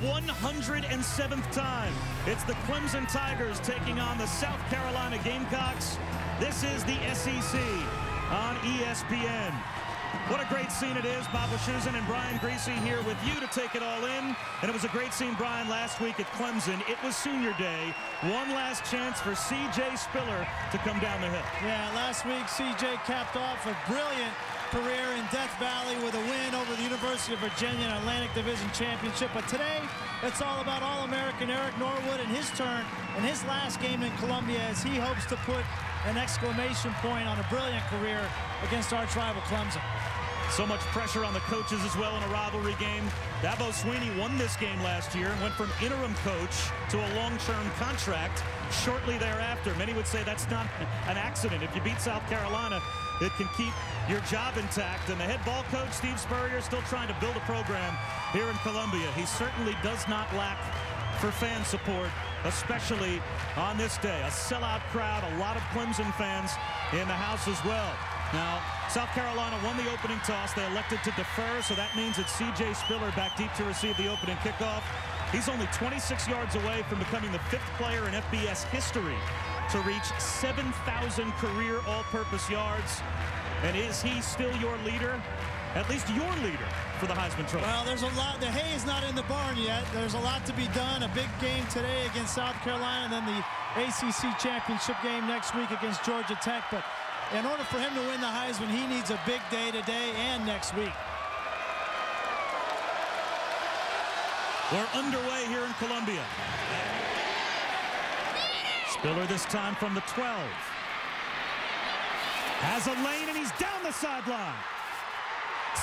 107th time. It's the Clemson Tigers taking on the South Carolina Gamecocks. This is the SEC on ESPN. What a great scene it is. Bob Wischusen and Brian Griese here with you to take it all in. And it was a great scene, Brian, last week at Clemson. It was senior day. One last chance for C.J. Spiller to come down the hill. Yeah, last week C.J. capped off a brilliant career in Death Valley with a win over the University of Virginia in Atlantic Division Championship. But today, it's all about All-American Eric Norwood and his turn in his last game in Columbia as he hopes to put an exclamation point on a brilliant career against our rival Clemson. So much pressure on the coaches as well in a rivalry game. Dabo Swinney won this game last year and went from interim coach to a long-term contract shortly thereafter. Many would say that's not an accident. If you beat South Carolina, it can keep your job intact. And the head ball coach, Steve Spurrier, still trying to build a program here in Columbia. He certainly does not lack for fan support, especially on this day. A sellout crowd, a lot of Clemson fans in the house as well. Now, South Carolina won the opening toss. They elected to defer, so that means it's C.J. Spiller back deep to receive the opening kickoff. He's only 26 yards away from becoming the fifth player in FBS history to reach 7,000 career all-purpose yards. And is he still your leader? At least your leader for the Heisman Trophy. Well, there's a lot. The hay is not in the barn yet. There's a lot to be done. A big game today against South Carolina, and then the ACC championship game next week against Georgia Tech. But in order for him to win the Heisman, he needs a big day today and next week. We're underway here in Columbia. Spiller this time from the 12. Has a lane and he's down the sideline.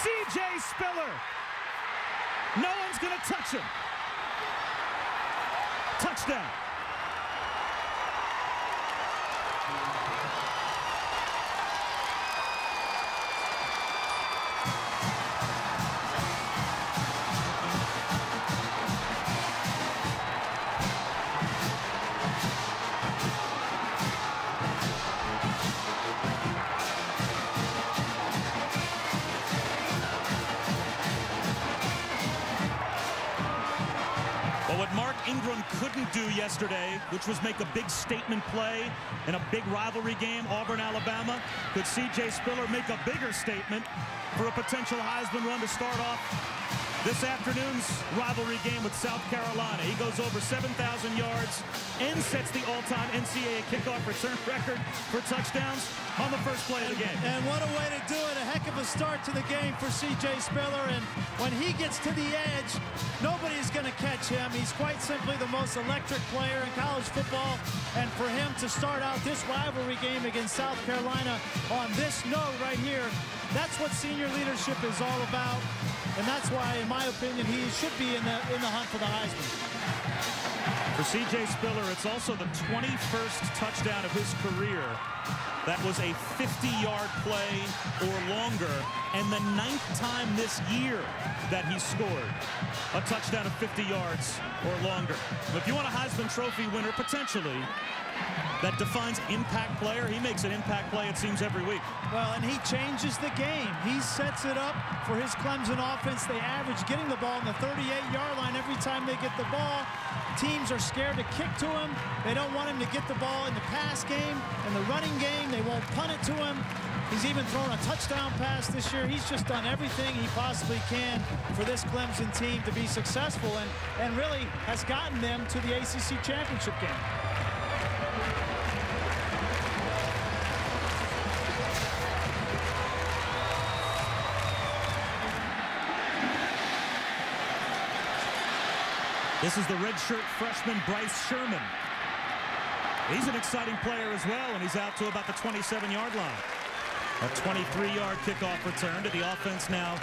C.J. Spiller. No one's going to touch him. Touchdown. Couldn't do yesterday, which was make a big statement play in a big rivalry game, Auburn, Alabama. Could C.J. Spiller make a bigger statement for a potential Heisman run to start off this afternoon's rivalry game with South Carolina. He goes over 7,000 yards and sets the all-time NCAA kickoff return record for touchdowns on the first play of the game. And what a way to do it. A heck of a start to the game for C.J. Spiller. And when he gets to the edge, nobody's going to catch him. He's quite simply the most electric player in college football. And for him to start out this rivalry game against South Carolina on this note right here, that's what senior leadership is all about. And that's why, in my opinion, he should be in the, in the hunt for the Heisman. For C.J. Spiller, it's also the 21st touchdown of his career. That was a 50-yard play or longer, and the ninth time this year that he scored a touchdown of 50 yards or longer. If you want a Heisman Trophy winner, potentially, that defines impact player. He makes an impact play, it seems, every week. Well, and he changes the game. He sets it up for his Clemson offense. They average getting the ball in the 38-yard line every time they get the ball. Teams are scared to kick to him. They don't want him to get the ball in the pass game. In the running game, they won't punt it to him. He's even thrown a touchdown pass this year. He's just done everything he possibly can for this Clemson team to be successful and, and really has gotten them to the ACC championship game. This is the redshirt freshman Bryce Sherman. He's an exciting player as well, and he's out to about the 27-yard line. A 23-yard kickoff return to the offense now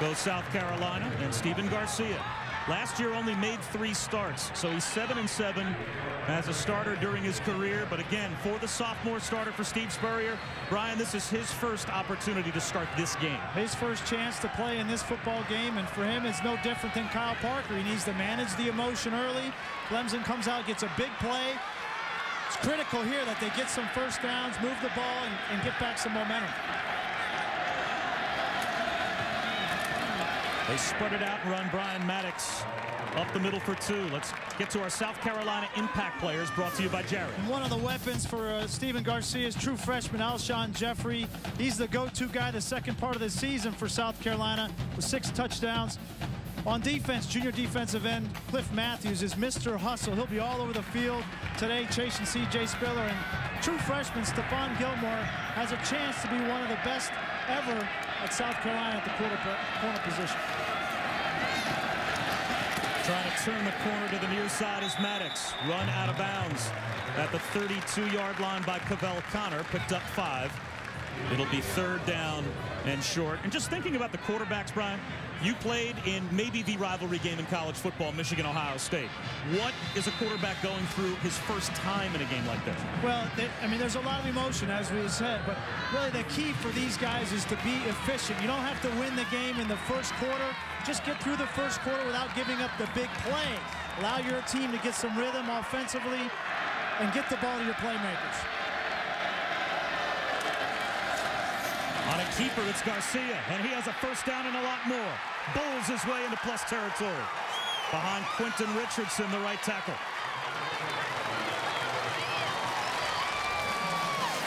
goes South Carolina and Stephen Garcia. Last year only made three starts, so he's 7 and 7 as a starter during his career. But again, for the sophomore starter for Steve Spurrier, Brian, this is his first opportunity to start this game. His first chance to play in this football game, and for him, it's no different than Kyle Parker. He needs to manage the emotion early. Clemson comes out, gets a big play. It's critical here that they get some first downs, move the ball, and, and get back some momentum. They spread it out and run Brian Maddox up the middle for two. Let's get to our South Carolina impact players brought to you by Jared. One of the weapons for uh, Stephen Garcia's true freshman Alshon Jeffery. He's the go-to guy the second part of the season for South Carolina with six touchdowns. On defense, junior defensive end Cliff Matthews is Mr. Hustle. He'll be all over the field today chasing C.J. Spiller. And true freshman Stephon Gilmore has a chance to be one of the best ever at South Carolina at the corner, corner position. Trying to turn the corner to the near side is Maddox. Run out of bounds at the 32-yard line by Kavell Conner. Picked up five. It'll be third down and short. And just thinking about the quarterbacks, Brian, you played in maybe the rivalry game in college football, Michigan-Ohio State. What is a quarterback going through his first time in a game like this? Well, they, I mean, there's a lot of emotion, as we said, but really the key for these guys is to be efficient. You don't have to win the game in the first quarter. Just get through the first quarter without giving up the big play. Allow your team to get some rhythm offensively and get the ball to your playmakers. On a keeper, it's Garcia, and he has a first down and a lot more. Bowls his way into plus territory. Behind Quentin Richardson, the right tackle.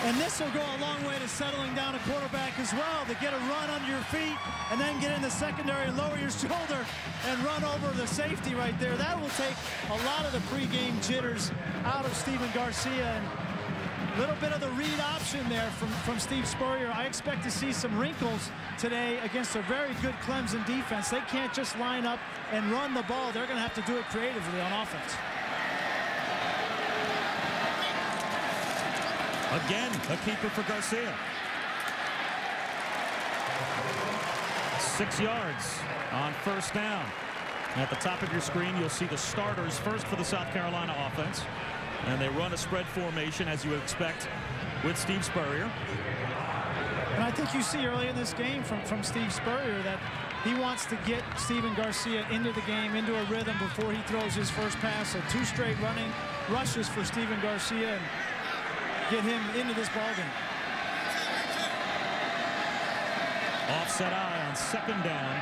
And this will go a long way to settling down a quarterback as well, to get a run under your feet and then get in the secondary and lower your shoulder and run over the safety right there. That will take a lot of the pregame jitters out of Stephen Garcia. And little bit of the read option there from, from Steve Spurrier. I expect to see some wrinkles today against a very good Clemson defense. They can't just line up and run the ball. They're going to have to do it creatively on offense. Again, a keeper for Garcia. Six yards on first down. At the top of your screen, you'll see the starters first for the South Carolina offense. And they run a spread formation, as you would expect, with Steve Spurrier. And I think you see early in this game from, from Steve Spurrier that he wants to get Stephen Garcia into the game, into a rhythm before he throws his first pass. So two straight running rushes for Stephen Garcia. And get him into this ballgame. Offset I on second down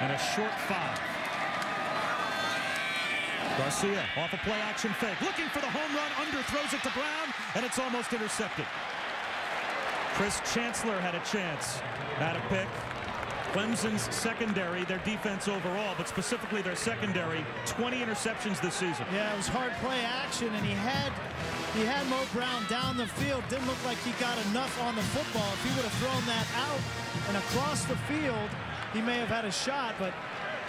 and a short five. Garcia off a play action fake, looking for the home run, under throws it to Brown, and it's almost intercepted. Chris Chancellor had a chance at a pick. Clemson's secondary, their defense overall, but specifically their secondary, 20 interceptions this season. Yeah, it was hard play action, and he had he had Mo Brown down the field. Didn't look like he got enough on the football. If he would have thrown that out and across the field, he may have had a shot, but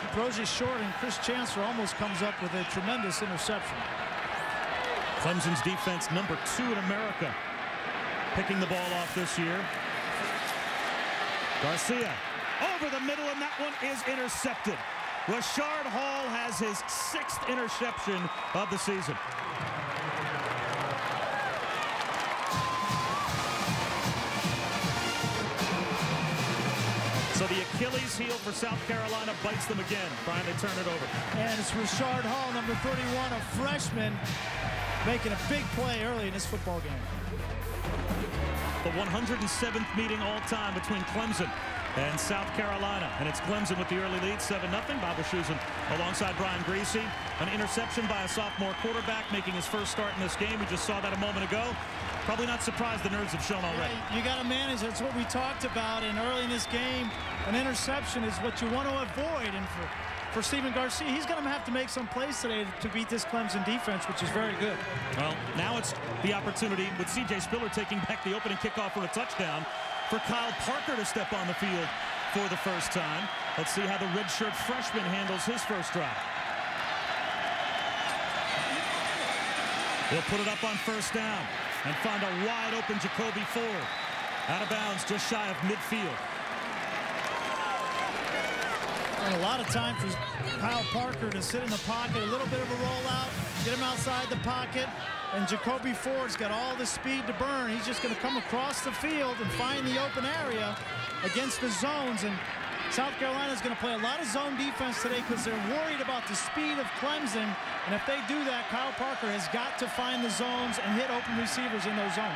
he throws it short, and Chris Chancellor almost comes up with a tremendous interception. Clemson's defense number two in America picking the ball off this year. Garcia over the middle, and that one is intercepted. Rashard Hall has his sixth interception of the season. Achilles heel for South Carolina bites them again. Brian, they turn it over. And it's Rashard Hall, number 31, a freshman, making a big play early in this football game. The 107th meeting all time between Clemson and South Carolina. And it's Clemson with the early lead, 7-0. Bob Wischusen alongside Brian Griese. An interception by a sophomore quarterback making his first start in this game. We just saw that a moment ago. Probably not surprised the nerves have shown already. Yeah, you got to manage. That's what we talked about. And early in this game, an interception is what you want to avoid. And for, for Stephen Garcia, he's going to have to make some plays today to beat this Clemson defense, which is very good. Well, now it's the opportunity with C.J. Spiller taking back the opening kickoff for a touchdown for Kyle Parker to step on the field for the first time. Let's see how the redshirt freshman handles his first drive. He'll put it up on first down and find a wide open Jacoby Ford. Out of bounds, just shy of midfield. And a lot of time for Kyle Parker to sit in the pocket, a little bit of a rollout, get him outside the pocket, and Jacoby Ford's got all the speed to burn. He's just going to come across the field and find the open area against the zones. And South Carolina is going to play a lot of zone defense today because they're worried about the speed of Clemson. And if they do that, Kyle Parker has got to find the zones and hit open receivers in those zones.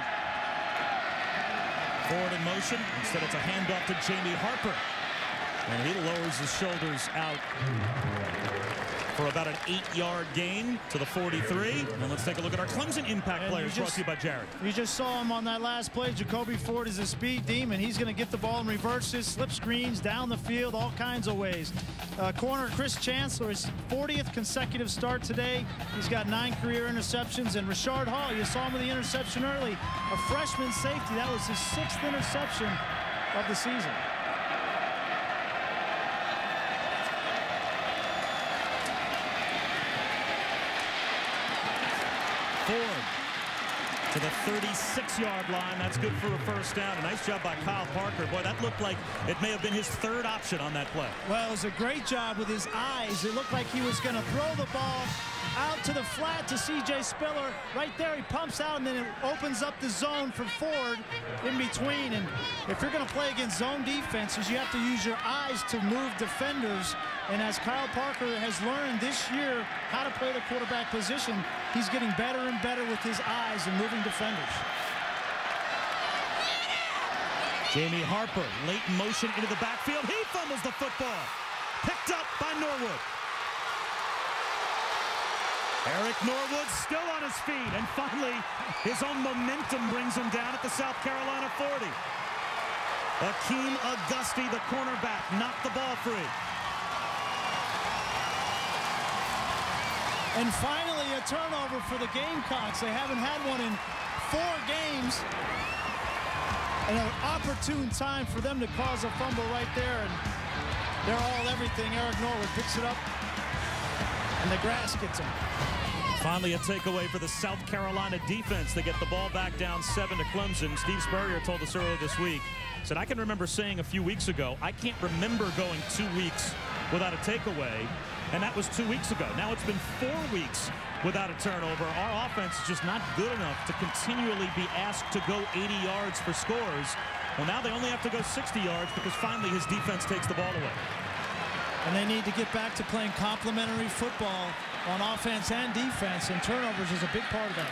Forward in motion. Instead, it's a handoff to Jamie Harper. And he lowers his shoulders out for about an eight-yard gain to the 43. And let's take a look at our Clemson impact And players you brought to you by Jared. You just saw him on that last play. Jacoby Ford is a speed demon. He's going to get the ball in reverses, slip screens, down the field, all kinds of ways. Uh, corner Chris Chancellor, his 40th consecutive start today. He's got nine career interceptions. And Rashard Hall, you saw him with the interception early. A freshman safety. That was his sixth interception of the season. Six-yard line. That's good for a first down. A nice job by Kyle Parker. Boy, that looked like it may have been his third option on that play. Well, it was a great job with his eyes. It looked like he was going to throw the ball out to the flat to C.J. Spiller. Right there, he pumps out, and then it opens up the zone for Ford in between. And if you're going to play against zone defenses, you have to use your eyes to move defenders. And as Kyle Parker has learned this year how to play the quarterback position, he's getting better and better with his eyes and moving defenders. Jamie Harper, late motion into the backfield. He fumbles the football. Picked up by Norwood. Eric Norwood still on his feet, and finally, his own momentum brings him down at the South Carolina 40. Akeem Auguste, the cornerback, knocked the ball free. And finally, a turnover for the Gamecocks. They haven't had one in four games. And an opportune time for them to cause a fumble right there. And they're all everything. Eric Norwood picks it up. And the grass gets him. Finally, a takeaway for the South Carolina defense. They get the ball back down seven to Clemson. Steve Spurrier told us earlier this week, said, I can remember saying a few weeks ago, I can't remember going two weeks without a takeaway. And that was two weeks ago. Now it's been four weeks without a turnover. Our offense is just not good enough to continually be asked to go 80 yards for scores. Well, now they only have to go 60 yards because finally his defense takes the ball away. And they need to get back to playing complementary football on offense and defense, and turnovers is a big part of that.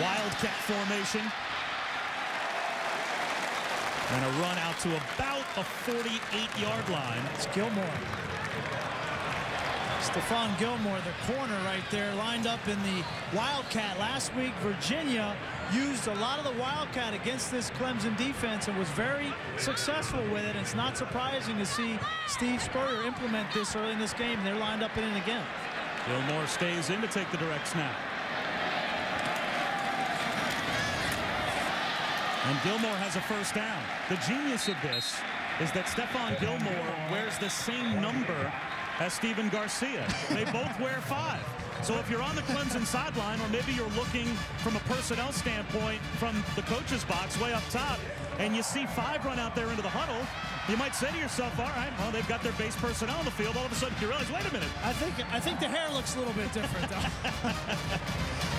Wildcat formation. And a run out to about a 48-yard line. It's Gilmore. Stephon Gilmore, the corner right there, lined up in the Wildcat. Last week, Virginia used a lot of the Wildcat against this Clemson defense and was very successful with it. It's not surprising to see Steve Spurrier implement this early in this game. They're lined up in it again. Gilmore stays in to take the direct snap. And Gilmore has a first down. The genius of this is that Stephon Gilmore wears the same number as Stephen Garcia. They both wear five. So if you're on the Clemson sideline, or maybe you're looking from a personnel standpoint from the coach's box way up top, and you see five run out there into the huddle, you might say to yourself, all right, well, they've got their base personnel on the field. All of a sudden, you realize, wait a minute. I think I think the hair looks a little bit different, though.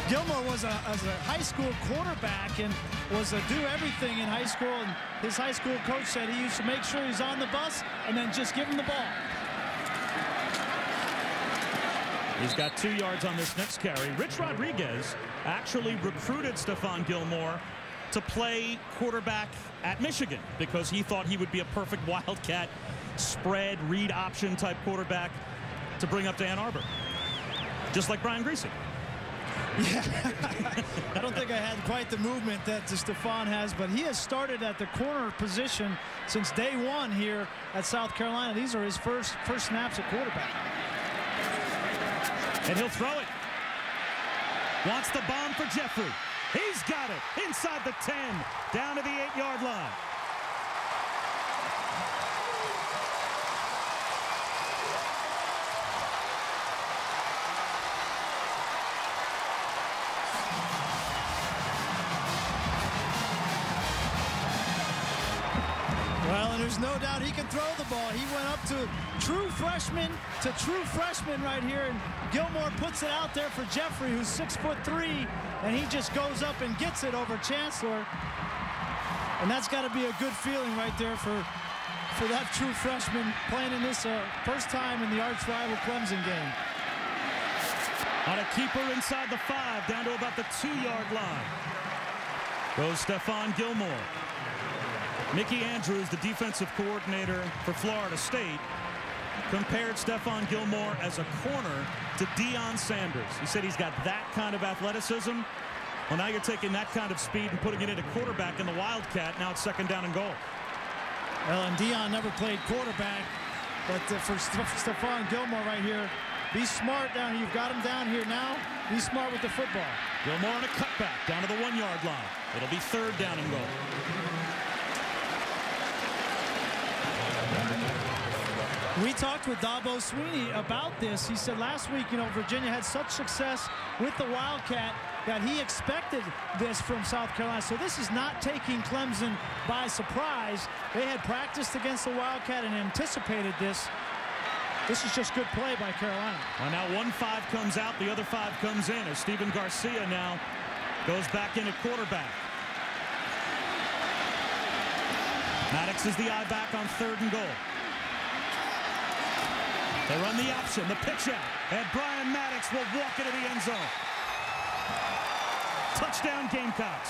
Gilmore was a, as a high school quarterback and was a do everything in high school. And his high school coach said he used to make sure he's on the bus and then just give him the ball. He's got two yards on this next carry. Rich Rodriguez actually recruited Stephon Gilmore to play quarterback at Michigan because he thought he would be a perfect Wildcat spread read option type quarterback to bring up to Ann Arbor. Just like Brian Griese. Yeah, I don't think I had quite the movement that Stephon has, but he has started at the corner position since day one here at South Carolina. These are his first first snaps at quarterback. And he'll throw it. Wants the bomb for Jeffery. He's got it inside the 10, down to the eight-yard line. Well, and there's no doubt he can throw the ball. He went up to true freshman to true freshman right here, and Gilmore puts it out there for Jeffery, who's six foot three, and he just goes up and gets it over Chancellor. And that's got to be a good feeling right there for for that true freshman playing in this uh, first time in the arch rival Clemson game. On a keeper inside the five, down to about the two-yard line. Goes Stephon Gilmore. Mickey Andrews, the defensive coordinator for Florida State, compared Stephon Gilmore as a corner to Deion Sanders. He said he's got that kind of athleticism. Well, now you're taking that kind of speed and putting it into quarterback in the Wildcat. Now it's second down and goal. Well, and Deion never played quarterback, but uh, for Stephon Gilmore right here, be smart down here. You've got him down here now. Be smart with the football. Gilmore on a cutback down to the one-yard line. It'll be third down and goal. We talked with Dabo Swinney about this. He said last week, you know, Virginia had such success with the Wildcat that he expected this from South Carolina. So this is not taking Clemson by surprise. They had practiced against the Wildcat and anticipated this. This is just good play by Carolina. Well, now one five comes out, the other five comes in as Stephen Garcia now goes back in at quarterback. Maddox is the eye back on third and goal. They run the option, the pitch out, and Brian Maddox will walk into the end zone. Touchdown Gamecocks.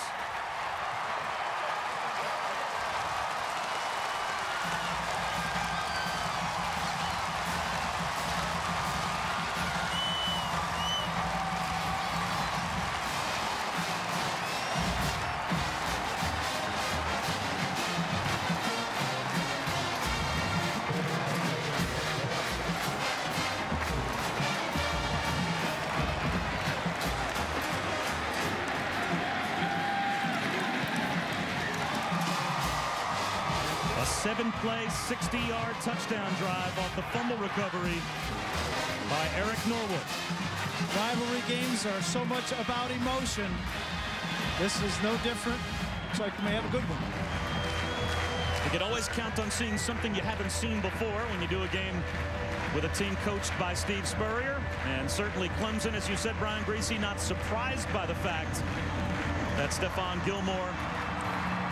Seven-play, 60-yard touchdown drive off the fumble recovery by Eric Norwood. Rivalry games are so much about emotion. This is no different. Looks like we may have a good one. You can always count on seeing something you haven't seen before when you do a game with a team coached by Steve Spurrier. And certainly Clemson, as you said, Brian Griese, not surprised by the fact that Stephon Gilmore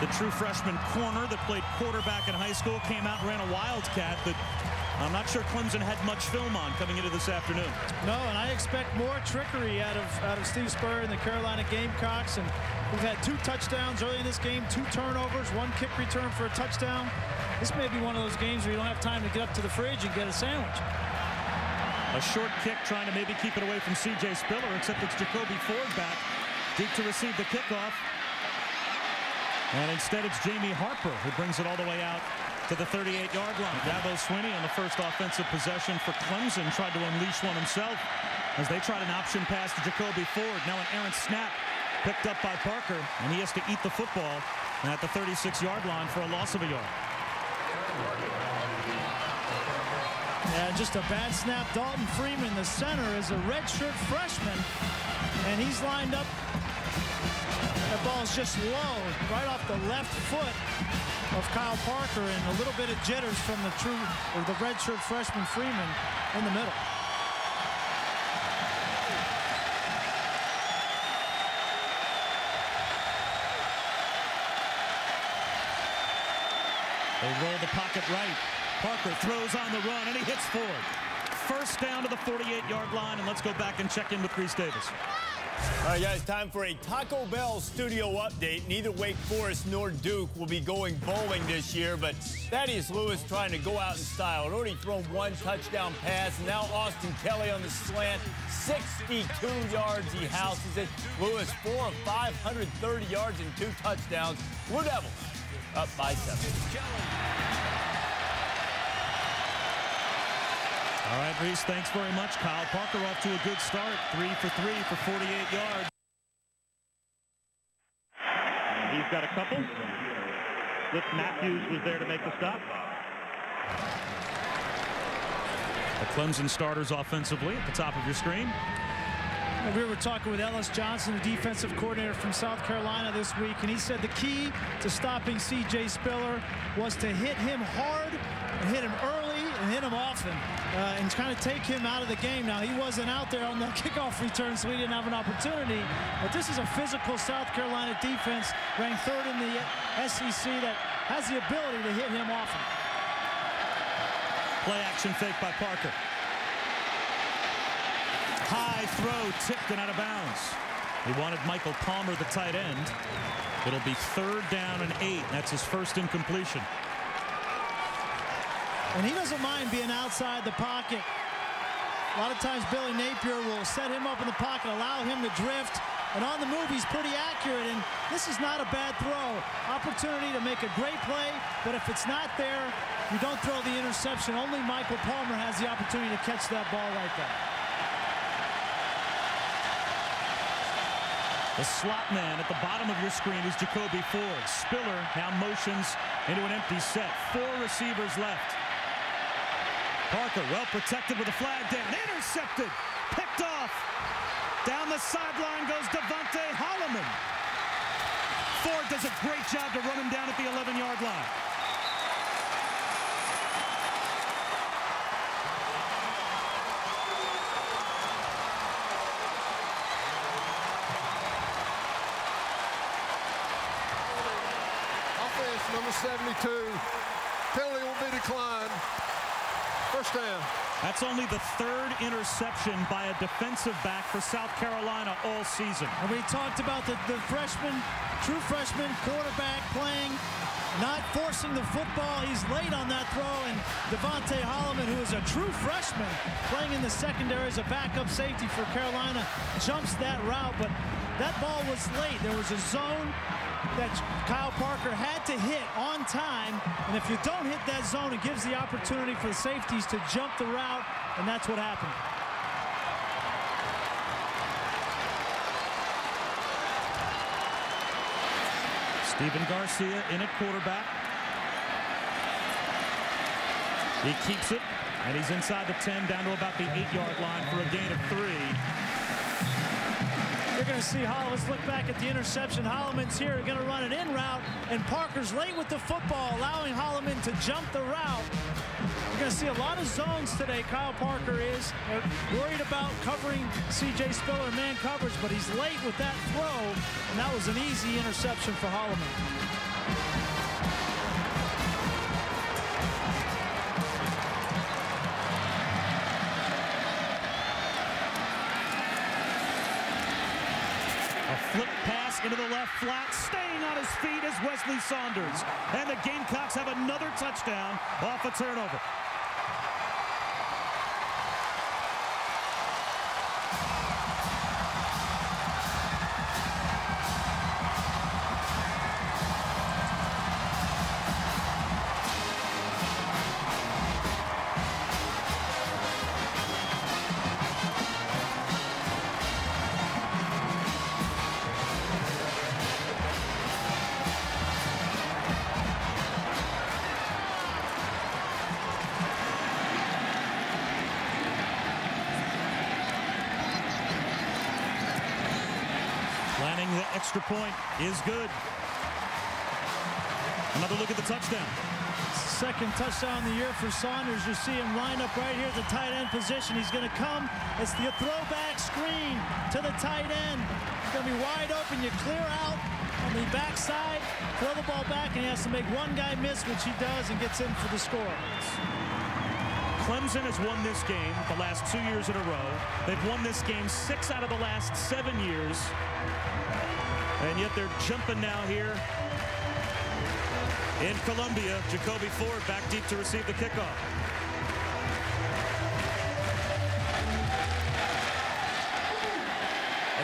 the true freshman corner that played quarterback in high school, came out and ran a Wildcat that I'm not sure Clemson had much film on coming into this afternoon. No, and I expect more trickery out of out of Steve Spurrier and the Carolina Gamecocks. And we've had two touchdowns early in this game, two turnovers, one kick return for a touchdown. This may be one of those games where you don't have time to get up to the fridge and get a sandwich. A short kick trying to maybe keep it away from C.J. Spiller, except it's Jacoby Ford back deep to receive the kickoff. And instead, it's Jamie Harper who brings it all the way out to the 38-yard line. Dabo Swinney on the first offensive possession for Clemson tried to unleash one himself as they tried an option pass to Jacoby Ford. Now an errant snap picked up by Parker, and he has to eat the football at the 36-yard line for a loss of a yard. Yeah, just a bad snap. Dalton Freeman, the center, is a redshirt freshman, and he's lined up that ball's just low, right off the left foot of Kyle Parker, and a little bit of jitters from the true, or the redshirt freshman Freeman in the middle. They roll the pocket right. Parker throws on the run, and he hits Ford. First down to the 48-yard line, and let's go back and check in with Rece Davis. All right, guys, time for a Taco Bell studio update. Neither Wake Forest nor Duke will be going bowling this year, but Thaddeus Lewis trying to go out in style. Had already thrown one touchdown pass. and Now Austin Kelly on the slant. 62 yards he houses it. Lewis, four of 530 yards and two touchdowns. Blue Devils up by seven. All right, Rece, thanks very much. Kyle Parker off to a good start. Three for three for 48 yards. And He's got a couple. Cliff Matthews was there to make the stop. The Clemson starters offensively at the top of your screen. We were talking with Ellis Johnson, the defensive coordinator from South Carolina this week, and he said the key to stopping C.J. Spiller was to hit him hard and hit him early and hit him often uh, and kind of take him out of the game. Now, he wasn't out there on the kickoff return, so he didn't have an opportunity. But this is a physical South Carolina defense ranked third in the SEC that has the ability to hit him often. Play action fake by Parker. High throw tipped and out of bounds. He wanted Michael Palmer, the tight end. It'll be third down and eight. That's his first incompletion. And he doesn't mind being outside the pocket. A lot of times Billy Napier will set him up in the pocket, allow him to drift. And on the move, he's pretty accurate. And this is not a bad throw. Opportunity to make a great play. But if it's not there, you don't throw the interception. Only Michael Palmer has the opportunity to catch that ball like that. The slot man at the bottom of your screen is Jacoby Ford. Spiller now motions into an empty set. Four receivers left. Parker well protected with a flag down. Intercepted. Picked off. Down the sideline goes Devontae Holloman. Ford does a great job to run him down at the 11-yard line. Offense number 72. Penalty will be declined. First down. That's only the third interception by a defensive back for South Carolina all season. And we talked about the, the freshman, true freshman quarterback playing, not forcing the football. He's late on that throw, and Devontae Holloman, who is a true freshman, playing in the secondary as a backup safety for Carolina, jumps that route, but that ball was late. There was a zone that Kyle Parker had to hit on time. And if you don't hit that zone, it gives the opportunity for the safeties to jump the route, and that's what happened. Stephen Garcia in at quarterback. He keeps it, and he's inside the 10, down to about the 8-yard line for a gain of three. You're going to see Holloman. Let's look back at the interception. Holloman's here, going to run an in route, and Parker's late with the football, allowing Holloman to jump the route. You're going to see a lot of zones today. Kyle Parker is worried about covering C.J. Spiller man coverage, but he's late with that throw, and that was an easy interception for Holloman. A flip pass into the left flat, staying on his feet is Weslye Saunders. And the Gamecocks have another touchdown off a turnover. Extra point is good. Another look at the touchdown. Second touchdown of the year for Saunders. You see him line up right here at the tight end position. He's going to come. It's the throwback screen to the tight end. It's going to be wide open. You clear out on the backside, throw the ball back, and he has to make one guy miss, which he does, and gets in for the score. Clemson has won this game the last two years in a row. They've won this game six out of the last seven years. And yet they're jumping now here in Columbia. Jacoby Ford back deep to receive the kickoff.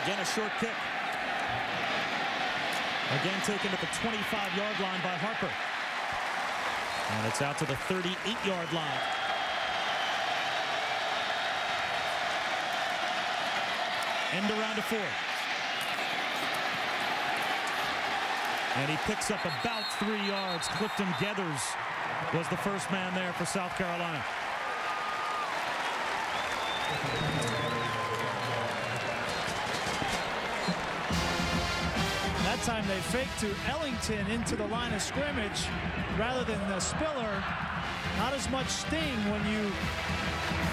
Again, a short kick. Again taken at the 25-yard line by Harper. And it's out to the 38-yard line. End around to Ford. And he picks up about three yards. Clifton Geathers was the first man there for South Carolina. That time they faked to Ellington into the line of scrimmage rather than the Spiller. Not as much sting when you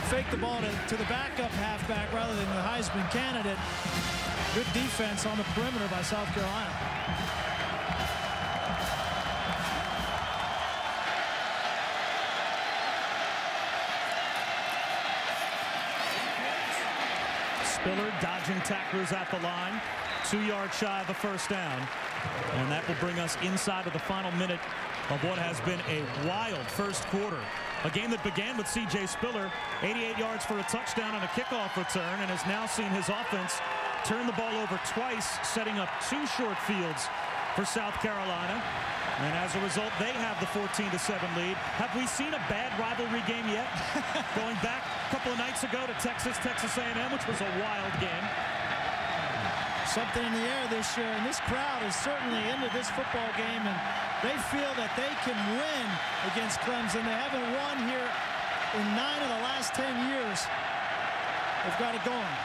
fake the ball to, to the backup halfback rather than the Heisman candidate. Good defense on the perimeter by South Carolina. Tacklers at the line. two yards shy of a first down. And that will bring us inside of the final minute of what has been a wild first quarter. A game that began with C.J. Spiller, 88 yards for a touchdown on a kickoff return, and has now seen his offense turn the ball over twice, setting up two short fields for South Carolina. And as a result, they have the 14 to 7 lead. Have we seen a bad rivalry game yet? Going back a couple of nights ago to Texas, Texas A&M, which was a wild game. Something in the air this year, and this crowd is certainly into this football game, and they feel that they can win against Clemson. They haven't won here in nine of the last 10 years. They've got it going.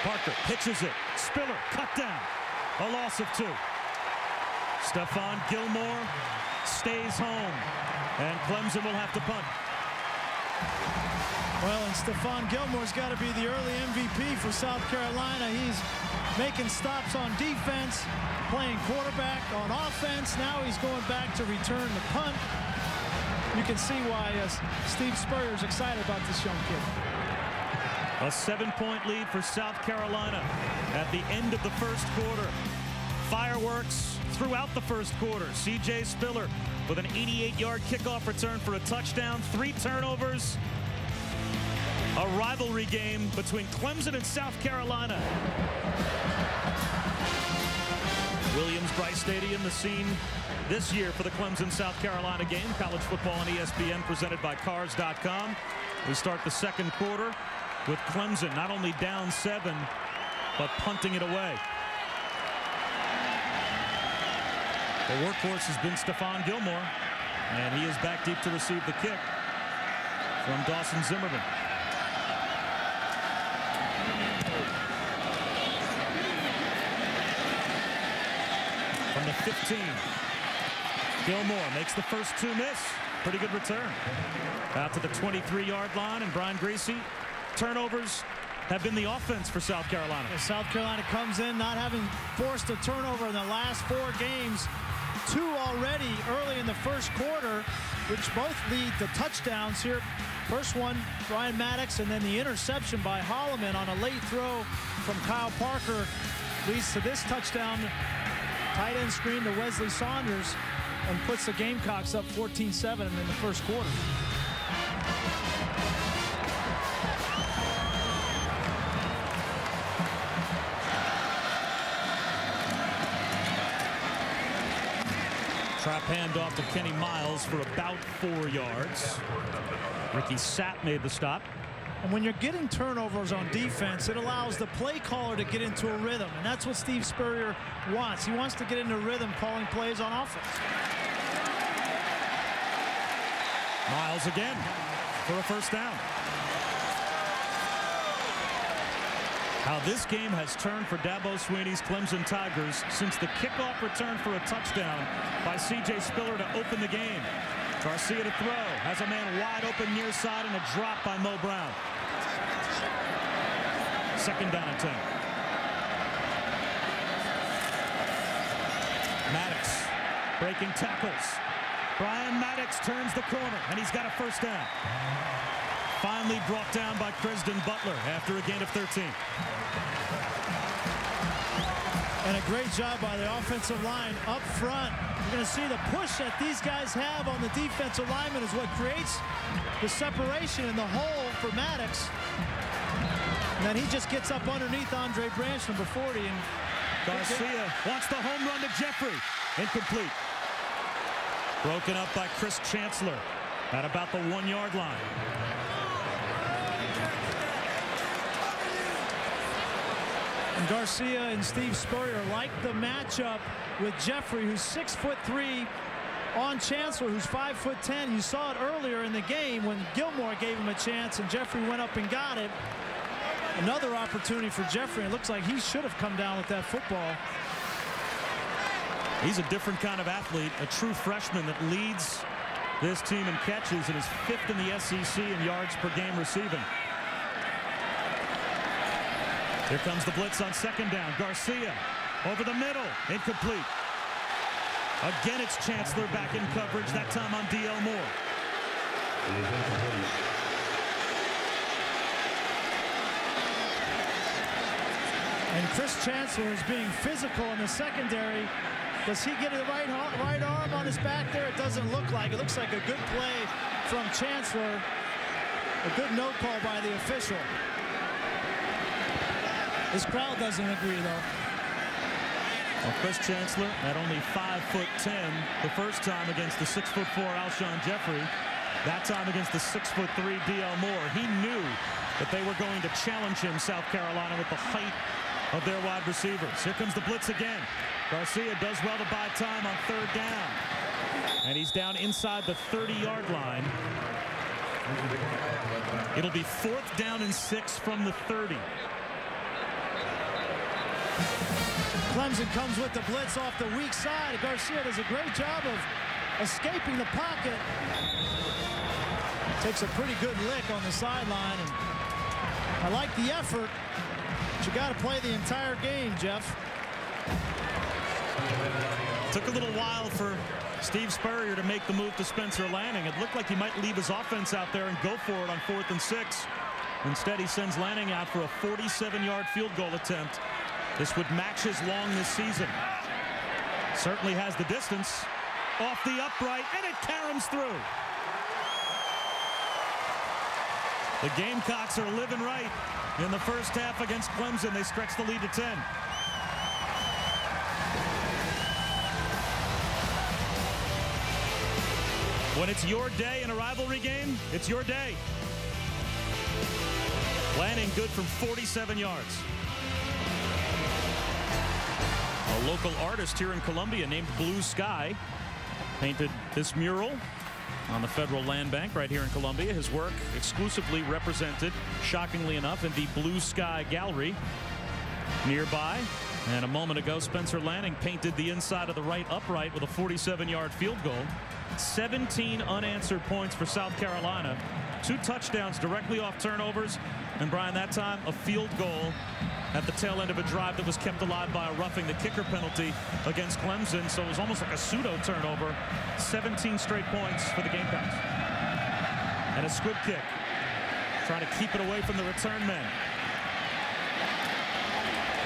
Parker pitches it. Spiller cut down. A loss of two. Stephon Gilmore stays home. And Clemson will have to punt. Well, and Stephon Gilmore's got to be the early MVP for South Carolina. He's making stops on defense, playing quarterback on offense. Now he's going back to return the punt. You can see why uh, Steve Spurrier is excited about this young kid. A seven-point lead for South Carolina at the end of the first quarter. Fireworks throughout the first quarter. C.J. Spiller with an 88-yard kickoff return for a touchdown, three turnovers. A rivalry game between Clemson and South Carolina. Williams-Brice Stadium, the scene this year for the Clemson-South Carolina game. College football on ESPN presented by Cars.com. We start the second quarter with Clemson not only down seven, but punting it away. The workhorse has been Stephon Gilmore, and he is back deep to receive the kick from Dawson Zimmerman. From the 15, Gilmore makes the first two miss. Pretty good return. Out to the 23-yard line, and Brian Griese turnovers have been the offense for South Carolina. South Carolina comes in not having forced a turnover in the last four games. Two already early in the first quarter, which both lead to touchdowns here. First one, Brian Maddox, and then the interception by Holloman on a late throw from Kyle Parker leads to this touchdown. Tight end screen to Weslye Saunders and puts the Gamecocks up 14-7 in the first quarter. Trap handoff to Kenny Miles for about four yards. Ricky Sapp made the stop. And when you're getting turnovers on defense, it allows the play caller to get into a rhythm. And that's what Steve Spurrier wants. He wants to get into rhythm calling plays on offense. Miles again for a first down. How this game has turned for Dabo Swinney's Clemson Tigers since the kickoff return for a touchdown by C.J. Spiller to open the game. Garcia to throw. Has a man wide open near side and a drop by Mo Brown. Second down and 10. Maddox breaking tackles. Brian Maddox turns the corner and he's got a first down. Finally brought down by Crezdon Butler after a gain of 13. And a great job by the offensive line up front. You're going to see the push that these guys have on the defensive lineman is what creates the separation in the hole for Maddox. And then he just gets up underneath Andre Branch, number 40. And Garcia wants the home run to Jeffery. Incomplete. Broken up by Chris Chancellor at about the one-yard line. And Garcia and Steve Spurrier like the matchup with Jeffery, who's six foot three, on Chancellor, who's five foot ten. You saw it earlier in the game when Gilmore gave him a chance and Jeffery went up and got it. Another opportunity for Jeffery. It looks like he should have come down with that football. He's a different kind of athlete, a true freshman that leads this team in catches and is fifth in the SEC in yards per game receiving. Here comes the blitz on second down. Garcia over the middle. Incomplete. Again, it's Chancellor back in coverage, that time on D.L. Moore. And Chris Chancellor is being physical in the secondary. Does he get the right, right arm on his back there? It doesn't look like. It looks like a good play from Chancellor. A good no call by the official. This crowd doesn't agree, though. Well, Chris Chancellor at only 5 foot 10 the first time against the 6 foot 4 Alshon Jeffery. That time against the 6 foot 3 D.L. Moore. He knew that they were going to challenge him, South Carolina, with the height of their wide receivers. Here comes the blitz again. Garcia does well to buy time on third down. And he's down inside the 30-yard line. It'll be fourth down and six from the 30. Clemson comes with the blitz off the weak side. Garcia does a great job of escaping the pocket. Takes a pretty good lick on the sideline. And I like the effort. But you got to play the entire game, Jeff. Took a little while for Steve Spurrier to make the move to Spencer Lanning. It looked like he might leave his offense out there and go for it on fourth and six. Instead, he sends Lanning out for a 47-yard field goal attempt. This would match his long this season. Certainly has the distance. Off the upright, and it caroms through. The Gamecocks are living right in the first half against Clemson. They stretch the lead to 10. When it's your day in a rivalry game, it's your day. Lanning good from 47 yards. A local artist here in Columbia named Blue Sky painted this mural on the federal land bank right here in Columbia. His work exclusively represented, shockingly enough, in the Blue Sky Gallery nearby. And a moment ago, Spencer Lanning painted the inside of the right upright with a 47-yard field goal. 17 unanswered points for South Carolina. Two touchdowns directly off turnovers. And Brian, that time, a field goal at the tail end of a drive that was kept alive by a roughing the kicker penalty against Clemson. So it was almost like a pseudo turnover. 17 straight points for the Gamecocks. And a squib kick. Trying to keep it away from the return men.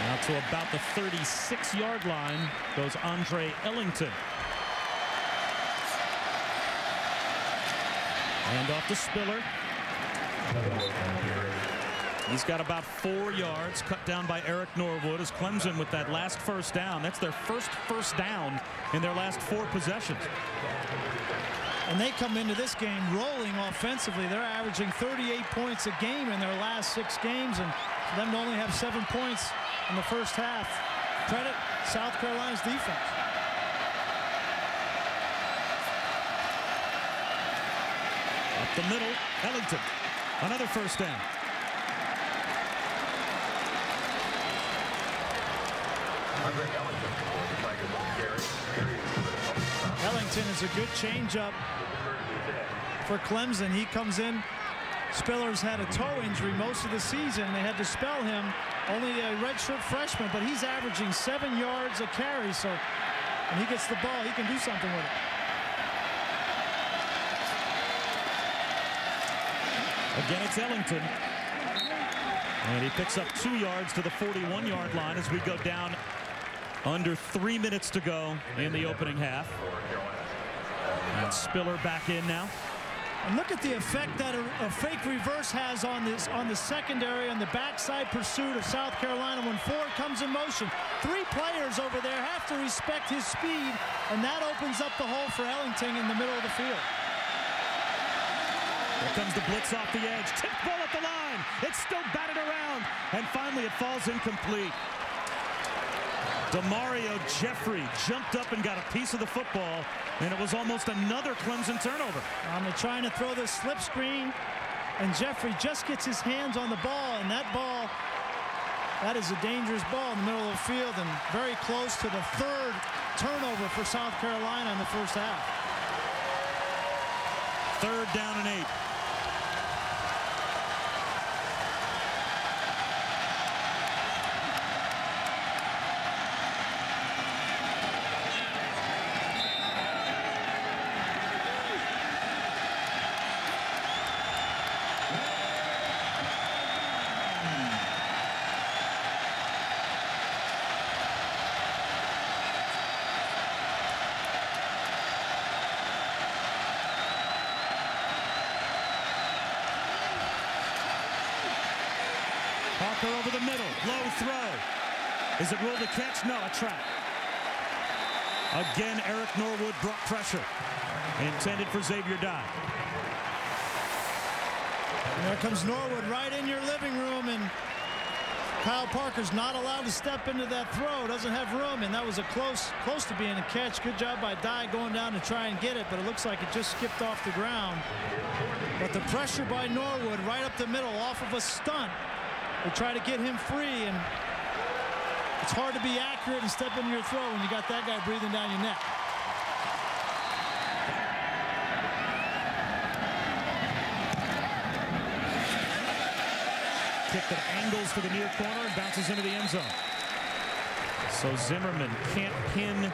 Now to about the 36-yard line goes Andre Ellington. And off to Spiller. He's got about four yards cut down by Eric Norwood as Clemson with that last first down. That's their first first down in their last four possessions. And they come into this game rolling offensively. They're averaging 38 points a game in their last six games. And for them to only have seven points in the first half, credit South Carolina's defense. Up the middle, Ellington. Another first down. Ellington is a good changeup for Clemson. He comes in. Spiller's had a toe injury most of the season. They had to spell him. Only a redshirt freshman, but he's averaging seven yards a carry. So when he gets the ball, he can do something with it. Again, it's Ellington. And he picks up two yards to the 41-yard line as we go down under three minutes to go in the opening half. And Spiller back in now. And look at the effect that a, a, fake reverse has on this on the secondary on the backside pursuit of South Carolina when Ford comes in motion. Three players over there have to respect his speed, and that opens up the hole for Ellington in the middle of the field. Here comes the blitz off the edge. Tip ball at the line. It's still batted around. And finally it falls incomplete. Demario Jeffrey jumped up and got a piece of the football, and it was almost another Clemson turnover. Um, they're trying to throw the slip screen, and Jeffrey just gets his hands on the ball, and that ball, that is a dangerous ball in the middle of the field, and very close to the third turnover for South Carolina in the first half. Third down and eight. Walker over the middle. Low throw. Is it ruled a catch? No, a trap. Again, Eric Norwood brought pressure. Intended for Xavier Dye. There comes Norwood right in your living room, and Kyle Parker's not allowed to step into that throw. Doesn't have room, and that was a close, close to being a catch. Good job by Dye going down to try and get it, but it looks like it just skipped off the ground. But the pressure by Norwood right up the middle off of a stunt. They try to get him free, and it's hard to be accurate and step into your throw when you got that guy breathing down your neck. Kick that angles to the near corner and bounces into the end zone. So Zimmerman can't pin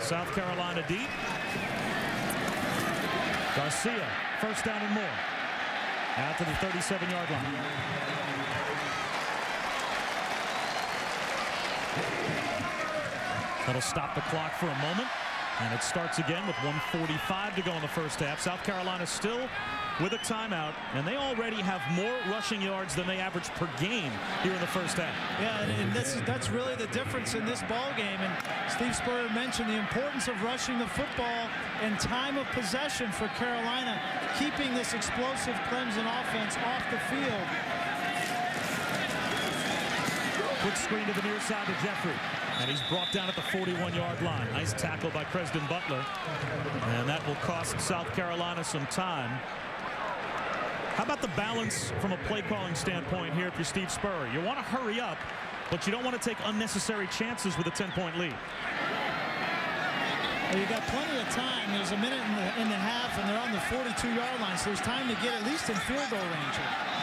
South Carolina deep. Garcia, first down and more. Out to the 37-yard line. That'll stop the clock for a moment. And it starts again with 145 to go in the first half. South Carolina still with a timeout, and they already have more rushing yards than they average per game here in the first half. Yeah, and, this is, that's really the difference in this ball game. And Steve Spurrier mentioned the importance of rushing the football and time of possession for Carolina, keeping this explosive Clemson offense off the field. Quick screen to the near side to Jeffery. And he's brought down at the 41-yard line. Nice tackle by Crezdon Butler. And that will cost South Carolina some time. How about the balance from a play calling standpoint here you're Steve Spurrier? You want to hurry up, but you don't want to take unnecessary chances with a 10-point lead. Well, you got plenty of time. There's a minute and a half, and they're on the 42-yard line, so there's time to get at least in field goal range here.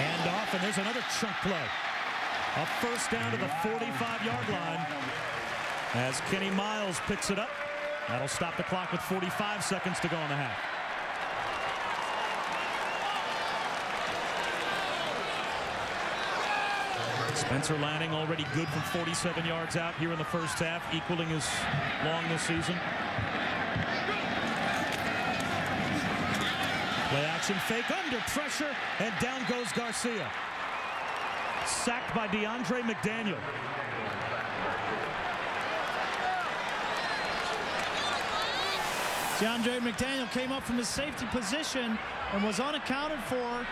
And and there's another chunk play. A first down to the 45-yard line as Kenny Miles picks it up. That'll stop the clock with 45 seconds to go in the half. Spencer Lanning already good from 47 yards out here in the first half, equaling his long this season. Play action fake under pressure, and down goes Garcia. Sacked by DeAndre McDaniel. DeAndre McDaniel came up from his safety position and was unaccounted for.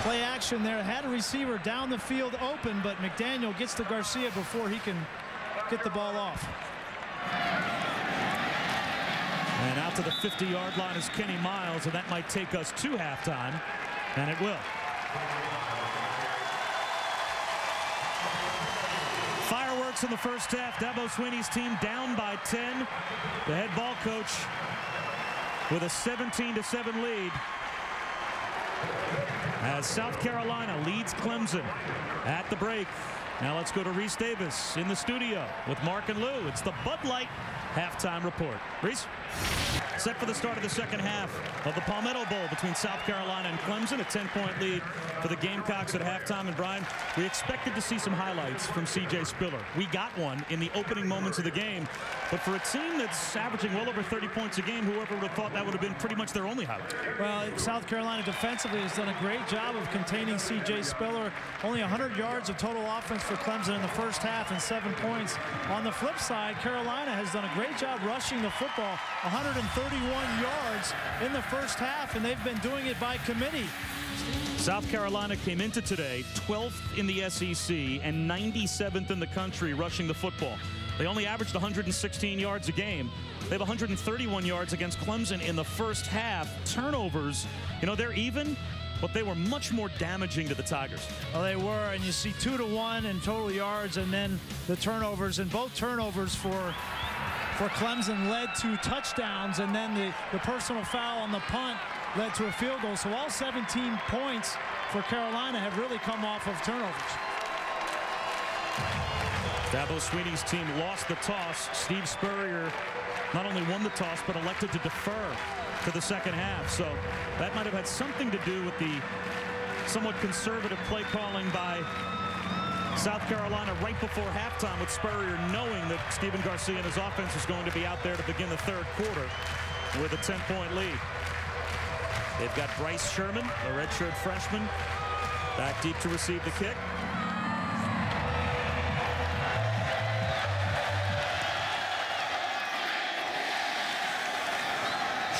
Play action there. Had a receiver down the field open, but McDaniel gets to Garcia before he can get the ball off. And out to the 50-yard line is Kenny Miles, and that might take us to halftime, and it will. Fireworks in the first half. Dabo Swinney's team down by 10. The head ball coach with a 17-7 lead. As South Carolina leads Clemson at the break. Now let's go to Rece Davis in the studio with Mark and Lou. It's the Bud Light halftime report. Rece? Set for the start of the second half of the Palmetto Bowl between South Carolina and Clemson. A 10-point lead for the Gamecocks at halftime. And Brian, we expected to see some highlights from C.J. Spiller. We got one in the opening moments of the game. But for a team that's averaging well over 30 points a game, whoever would have thought that would have been pretty much their only highlight. Well, South Carolina defensively has done a great job of containing C.J. Spiller. Only 100 yards of total offense for Clemson in the first half and seven points. On the flip side, Carolina has done a great job rushing the football. 131 yards in the first half, and they've been doing it by committee. South Carolina came into today 12th in the SEC and 97th in the country rushing the football. They only averaged 116 yards a game. They have 131 yards against Clemson in the first half. Turnovers, you know, they're even, but they were much more damaging to the Tigers. Well, they were, and you see two to one in total yards, and then the turnovers, and both turnovers for for Clemson led to touchdowns, and then the, the personal foul on the punt led to a field goal. So all 17 points for Carolina have really come off of turnovers. Dabo Swinney's team lost the toss. Steve Spurrier not only won the toss, but elected to defer to the second half. So that might have had something to do with the somewhat conservative play calling by South Carolina right before halftime with Spurrier knowing that Stephen Garcia and his offense was going to be out there to begin the third quarter with a 10-point lead. They've got Bryce Sherman, a redshirt freshman, back deep to receive the kick.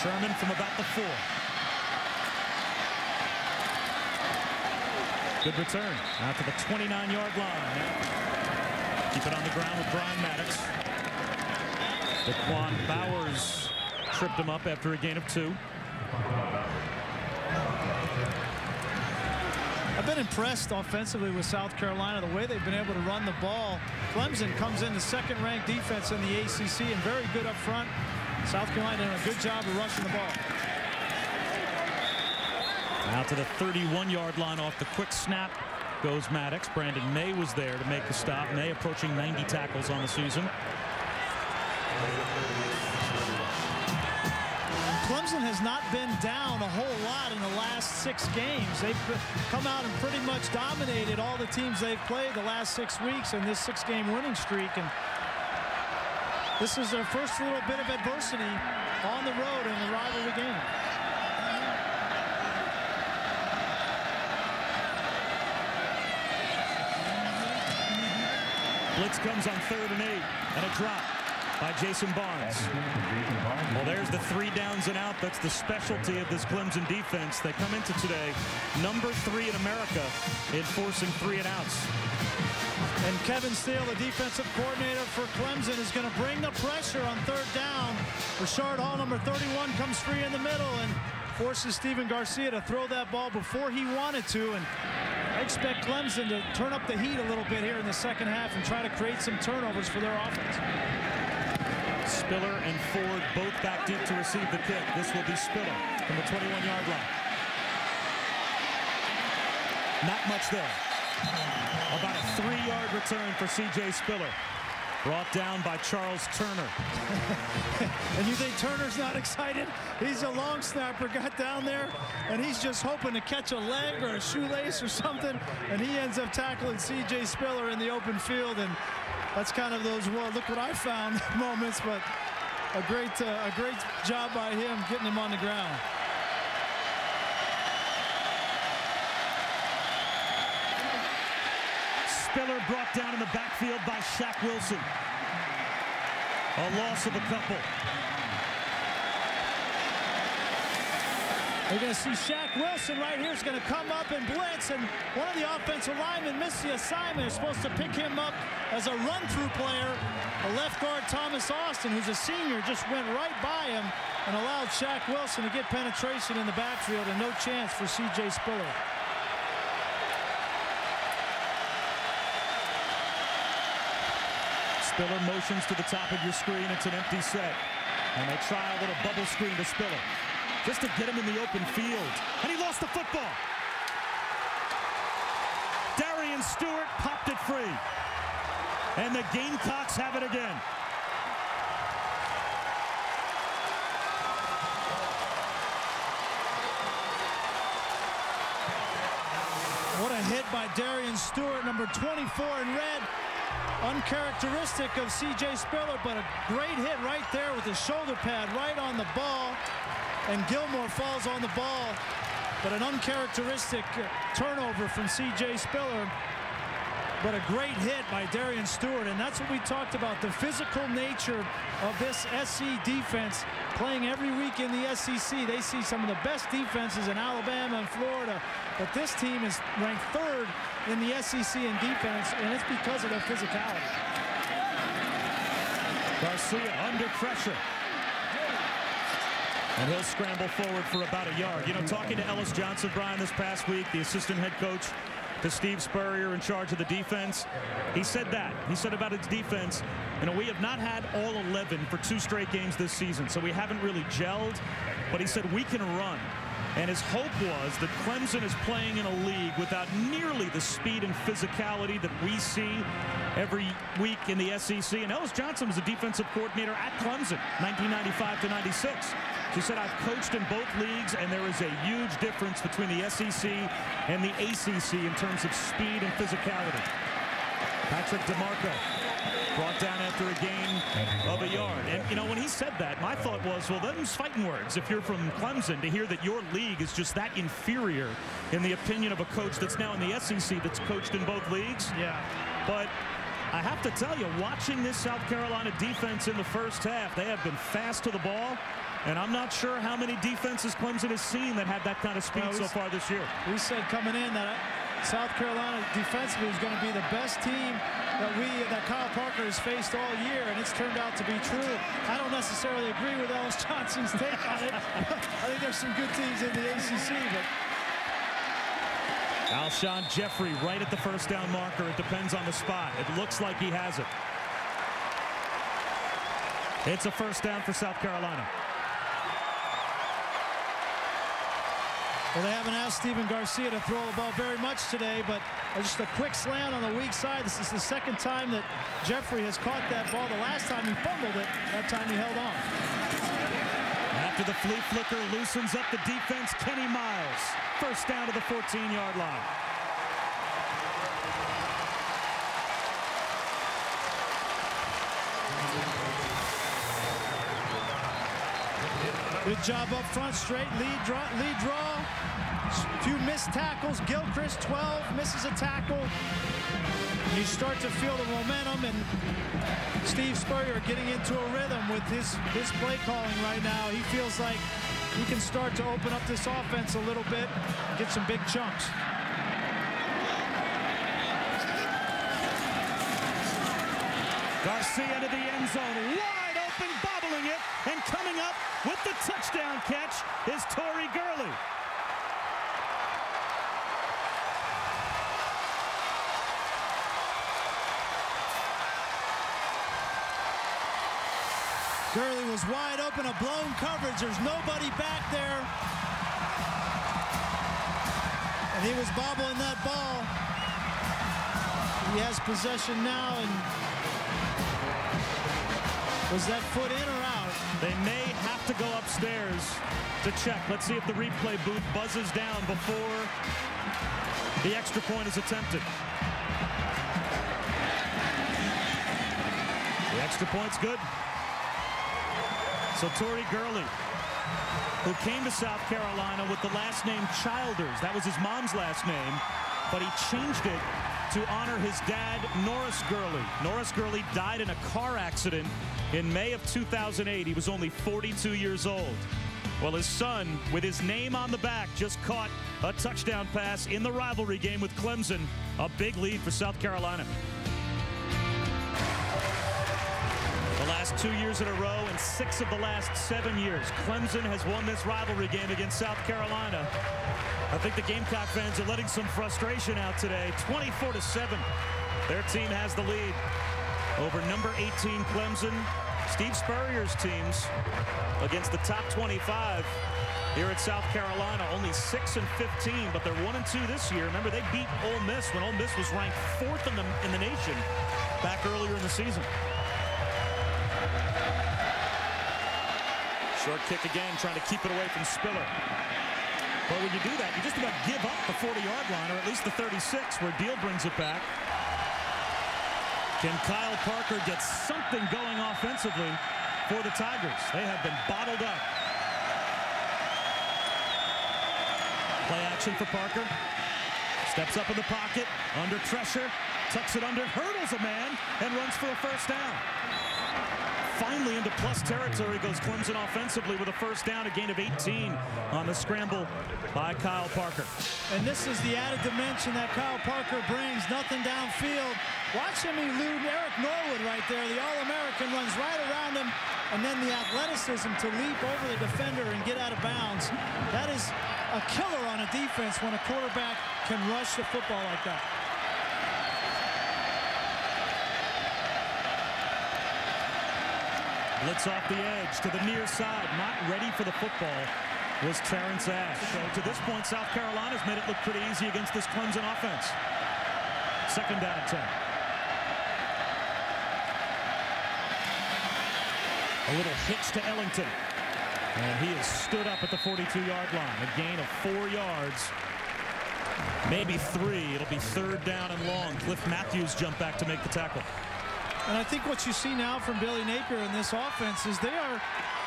Sherman from about the four. Good return out to the 29-yard line. Keep it on the ground with Brian Maddox. Da'Quan Bowers tripped him up after a gain of two. I've been impressed offensively with South Carolina, the way they've been able to run the ball. Clemson comes in the second-ranked defense in the ACC and very good up front. South Carolina doing a good job of rushing the ball. Out to the 31-yard line off the quick snap goes Maddox. Brandon Maye was there to make the stop. Maye approaching 90 tackles on the season. Clemson has not been down a whole lot in the last six games. They've come out and pretty much dominated all the teams they've played the last six weeks in this six-game winning streak. And this is their first little bit of adversity on the road in the rivalry game. Blitz comes on third and eight and a drop by Jason Barnes. Well, there's the three downs and out. That's the specialty of this Clemson defense. They come into today number three in America in forcing three and outs. And Kevin Steele, the defensive coordinator for Clemson, is going to bring the pressure on third down. Rashard Hall, number 31, comes free in the middle and forces Stephen Garcia to throw that ball before he wanted to. And I expect Clemson to turn up the heat a little bit here in the second half and try to create some turnovers for their offense. Spiller and Ford both back deep to receive the kick. This will be Spiller from the 21-yard line. Not much there. About a three-yard return for C.J. Spiller. Brought down by Charles Turner. and you think Turner's not excited? He's a long snapper, got down there, and he's just hoping to catch a leg or a shoelace or something, and he ends up tackling C.J. Spiller in the open field, and that's kind of those, well, look what I found moments, but a great, uh, a great job by him getting him on the ground. Spiller brought down in the backfield by Shaq Wilson. A loss of a couple. You're going to see Shaq Wilson right here is going to come up and blitz, and one of the offensive linemen missed the assignment. Is supposed to pick him up as a run-through player. The left guard, Thomas Austin, who's a senior, just went right by him and allowed Shaq Wilson to get penetration in the backfield and no chance for C.J. Spiller. Spiller motions to the top of your screen. It's an empty set. And they try a little bubble screen to Spiller. Just to get him in the open field. And he lost the football. Darian Stewart popped it free. And the Gamecocks have it again. What a hit by Darian Stewart, number 24 in red uncharacteristic of C.J. Spiller, but a great hit right there with his shoulder pad right on the ball. And Gilmore falls on the ball, but an uncharacteristic turnover from C.J. Spiller. But a great hit by Darian Stewart, and that's what we talked about, the physical nature of this SC defense playing every week in the SEC. They see some of the best defenses in Alabama and Florida, but this team is ranked third in the SEC in defense, and it's because of their physicality. Garcia under pressure. And he'll scramble forward for about a yard. You know, talking to Ellis Johnson, Brian, this past week, the assistant head coach to Steve Spurrier in charge of the defense, he said that. He said about its defense, you know, we have not had all 11 for two straight games this season, so we haven't really gelled, but he said we can run. And his hope was that Clemson is playing in a league without nearly the speed and physicality that we see every week in the SEC. And Ellis Johnson was a defensive coordinator at Clemson, 1995 to 96. She said, I've coached in both leagues, and there is a huge difference between the SEC and the ACC in terms of speed and physicality. Patrick DiMarco brought down after a gain of a yard. And, you know, when he said that, my thought was, well, those fighting words. If you're from Clemson, to hear that your league is just that inferior in the opinion of a coach that's now in the SEC that's coached in both leagues. Yeah. But I have to tell you, watching this South Carolina defense in the first half, they have been fast to the ball. And I'm not sure how many defenses Clemson has seen that have that kind of speed Well, so far this year. We said coming in that uh, South Carolina defensively is going to be the best team that we that Kyle Parker has faced all year, and it's turned out to be true. I don't necessarily agree with Ellis Johnson's take on it. I think there's some good teams in the ACC, but Alshon Jeffery right at the first down marker. It depends on the spot. It looks like he has it. It's a first down for South Carolina. Well, they haven't asked Stephen Garcia to throw the ball very much today, but just a quick slant on the weak side. This is the second time that Jeffery has caught that ball. The last time he fumbled it, that time he held on. After the flea flicker loosens up the defense, Kenny Miles. First down to the 14-yard line. Good job up front, straight lead draw. Lead draw. Few missed tackles. Gilchrist 12 misses a tackle. You start to feel the momentum, and Steve Spurrier getting into a rhythm with his his play calling right now. He feels like he can start to open up this offense a little bit, get some big chunks. Garcia into the end zone, open, bobbling it, and coming up with the touchdown catch is Tori Gurley. Gurley was wide open, a blown coverage. There's nobody back there. And he was bobbling that ball. He has possession now, and was that foot in or out? They may have to go upstairs to check. Let's see if the replay booth buzzes down before the extra point is attempted. The extra point's good. So Tori Gurley, who came to South Carolina with the last name Childers. That was his mom's last name, but he changed it to honor his dad, Norris Gurley. Norris Gurley died in a car accident in May of 2008. He was only 42 years old. Well, his son, with his name on the back, just caught a touchdown pass in the rivalry game with Clemson. A big lead for South Carolina. Last two years in a row and six of the last seven years, Clemson has won this rivalry game against South Carolina. I think the Gamecock fans are letting some frustration out today. 24 to 7. Their team has the lead over number 18 Clemson. Steve Spurrier's teams against the top 25 here at South Carolina. Only 6 and 15, but they're 1 and 2 this year. Remember, they beat Ole Miss when Ole Miss was ranked fourth in the, in the nation back earlier in the season. Short kick again, trying to keep it away from Spiller. But when you do that, you just about give up the 40-yard line, or at least the 36, where Deal brings it back. Can Kyle Parker get something going offensively for the Tigers? They have been bottled up. Play action for Parker. Steps up in the pocket, under pressure, tucks it under, hurdles a man, and runs for a first down. Finally into plus territory goes Clemson offensively with a first down, a gain of 18 on the scramble by Kyle Parker. And this is the added dimension that Kyle Parker brings. Nothing downfield. Watch him elude Eric Norwood right there. The All-American runs right around him. And then the athleticism to leap over the defender and get out of bounds. That is a killer on a defense when a quarterback can rush the football like that. Blitz off the edge to the near side. Not ready for the football was Terrance Ashe. So to this point, South Carolina's made it look pretty easy against this Clemson offense. Second down 10. A little hitch to Ellington. And he has stood up at the 42-yard line. A gain of four yards. Maybe three. It'll be third down and long. Cliff Matthews jumped back to make the tackle. And I think what you see now from Billy Napier in this offense is they are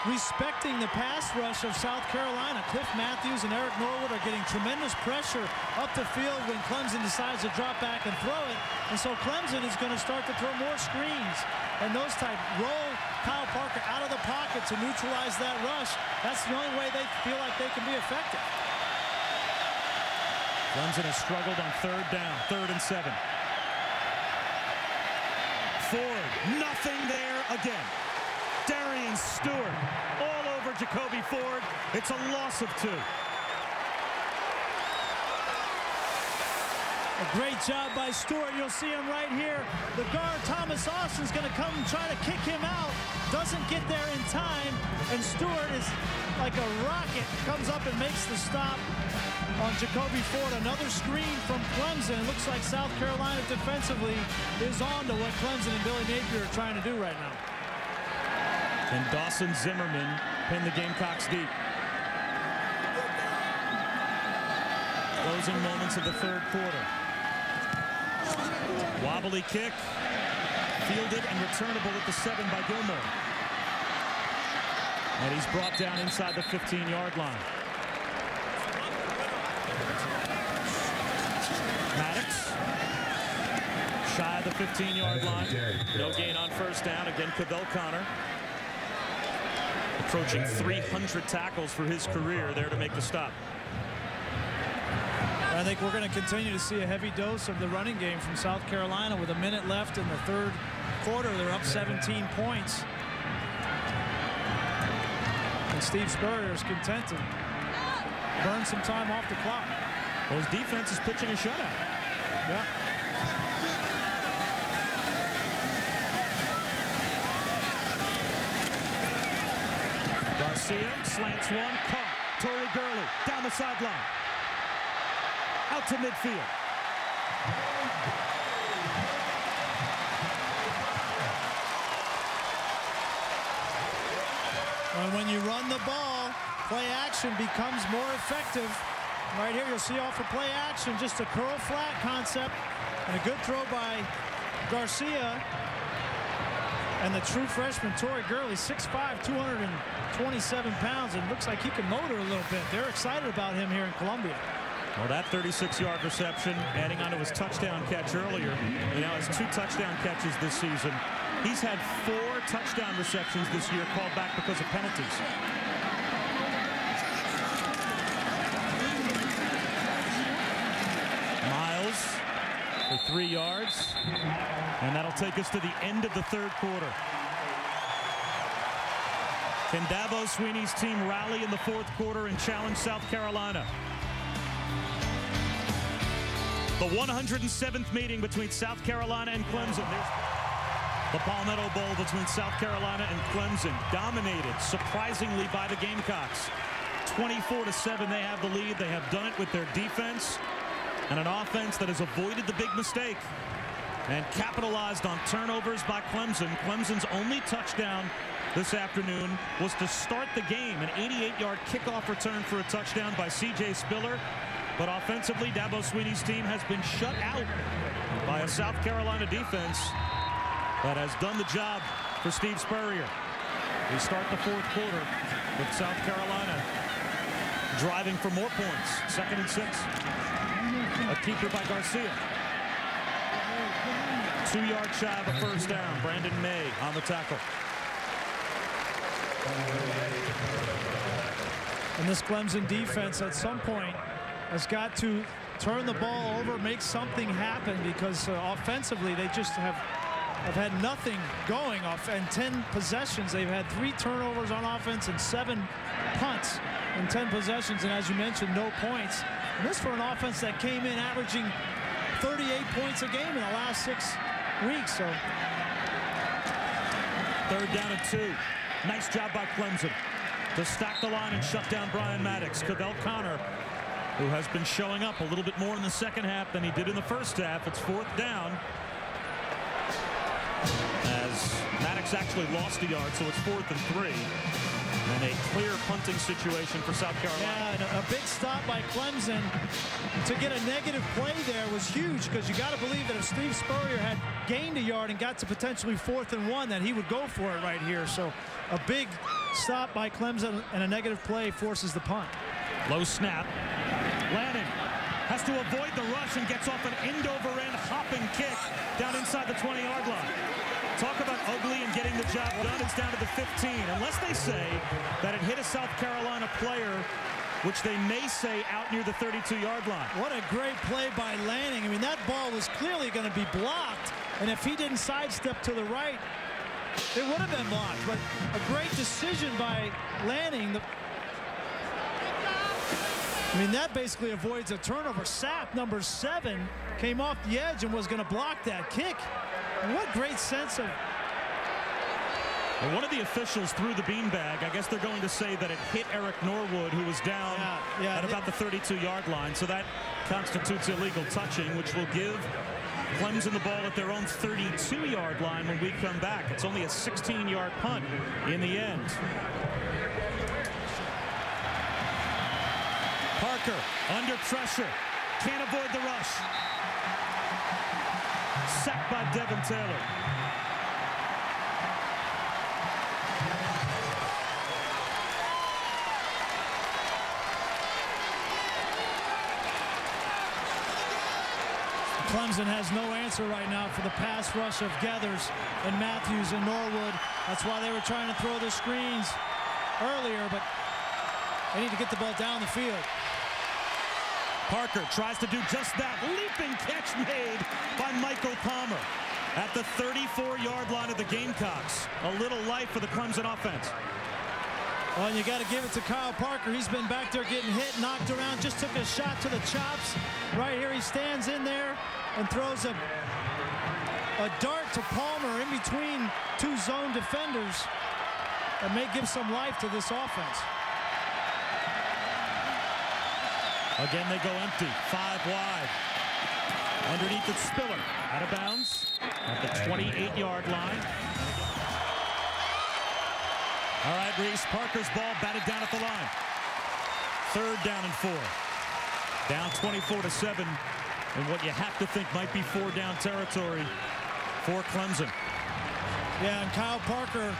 respecting the pass rush of South Carolina. Cliff Matthews and Eric Norwood are getting tremendous pressure up the field when Clemson decides to drop back and throw it. And so Clemson is going to start to throw more screens and those type roll Kyle Parker out of the pocket to neutralize that rush. That's the only way they feel like they can be effective. Clemson has struggled on third down, third and seven. Nothing there again. Darian Stewart all over Jacoby Ford. It's a loss of two. A great job by Stewart. You'll see him right here. The guard, Thomas Austin's going to come and try to kick him out. Doesn't get there in time. And Stewart is like a rocket. Comes up and makes the stop on Jacoby Ford. Another screen from Clemson. It looks like South Carolina defensively is on to what Clemson and Billy Napier are trying to do right now. And Dawson Zimmerman pinned the Gamecocks deep. Closing moments of the third quarter. Wobbly kick. Fielded and returnable at the seven by Gilmore. And he's brought down inside the 15-yard line. Maddox. Shy of the 15-yard line. No gain on first down. Again, Kavell Conner approaching 300 tackles for his career there to make the stop. I think we're going to continue to see a heavy dose of the running game from South Carolina with a minute left in the third quarter. They're up 17 points. And Steve Spurrier is content to burn some time off the clock. Well, his defense is pitching a shutout. Yeah. Garcia slants one, caught. Tori Gurley down the sideline. Out to midfield. And when you run the ball, play action becomes more effective. Right here, you'll see off of play action, just a curl flat concept. And a good throw by Garcia. And the true freshman, Tori Gurley, 6'5", 227 pounds. And looks like he can motor a little bit. They're excited about him here in Columbia. Well, that 36-yard reception, adding on to his touchdown catch earlier. He now has two touchdown catches this season. He's had four touchdown receptions this year called back because of penalties. Miles for three yards. And that'll take us to the end of the third quarter. Can Dabo Swinney's team rally in the fourth quarter and challenge South Carolina? The 107th meeting between South Carolina and Clemson. There's the Palmetto Bowl between South Carolina and Clemson. Dominated, surprisingly, by the Gamecocks. 24 to 7, they have the lead. They have done it with their defense and an offense that has avoided the big mistake and capitalized on turnovers by Clemson. Clemson's only touchdown this afternoon was to start the game. An 88-yard kickoff return for a touchdown by C.J. Spiller. But offensively, Dabo Swinney's team has been shut out by a South Carolina defense that has done the job for Steve Spurrier. We start the fourth quarter with South Carolina driving for more points. Second and six. A keeper by Garcia. Two yards shy of a first down. Brandon Maye on the tackle. And this Clemson defense at some point has got to turn the ball over, make something happen because uh, offensively they just have have had nothing going off and 10 possessions. They've had three turnovers on offense and seven punts in 10 possessions. And as you mentioned, no points. And this for an offense that came in averaging 38 points a game in the last six weeks. So third down and two. Nice job by Clemson to stack the line and shut down Brian Maddox. Kavell Conner, who has been showing up a little bit more in the second half than he did in the first half. It's fourth down. As Maddox actually lost a yard, so it's fourth and three. And a clear punting situation for South Carolina. Yeah, and a, a big stop by Clemson to get a negative play there was huge because you got to believe that if Steve Spurrier had gained a yard and got to potentially fourth and one, that he would go for it right here. So a big stop by Clemson and a negative play forces the punt. Low snap. Lanning has to avoid the rush and gets off an end over end hopping kick down inside the 20 yard line. Talk about ugly and getting the job done. It's down to the 15. Unless they say that it hit a South Carolina player, which they may say out near the 32-yard line. What a great play by Lanning. I mean, that ball was clearly going to be blocked. And if he didn't sidestep to the right, it would have been blocked. But a great decision by Lanning. The I mean, that basically avoids a turnover. Sapp, number seven, came off the edge and was going to block that kick. What great sense of... Well, one of the officials threw the beanbag. I guess they're going to say that it hit Eric Norwood, who was down yeah, yeah, at about the 32-yard line. So that constitutes illegal touching, which will give Clemson the ball at their own 32-yard line when we come back. It's only a 16-yard punt in the end. Parker under pressure. Can't avoid the rush. Sacked by Devin Taylor. Clemson has no answer right now for the pass rush of Gathers and Matthews and Norwood. That's why they were trying to throw the screens earlier, but they need to get the ball down the field. Parker tries to do just that. Leaping catch made by Michael Palmer at the 34-yard line of the Gamecocks. A little life for the Clemson offense. Well, and you got to give it to Kyle Parker. He's been back there getting hit, knocked around, just took a shot to the chops. Right here, he stands in there and throws a, a dart to Palmer in between two zone defenders that may give some life to this offense. Again, they go empty. Five wide. Underneath it's Spiller. Out of bounds at the 28-yard line. All right, Reese. Parker's ball batted down at the line. Third down and four. Down 24 to 7 in what you have to think might be four down territory for Clemson. Yeah, and Kyle Parker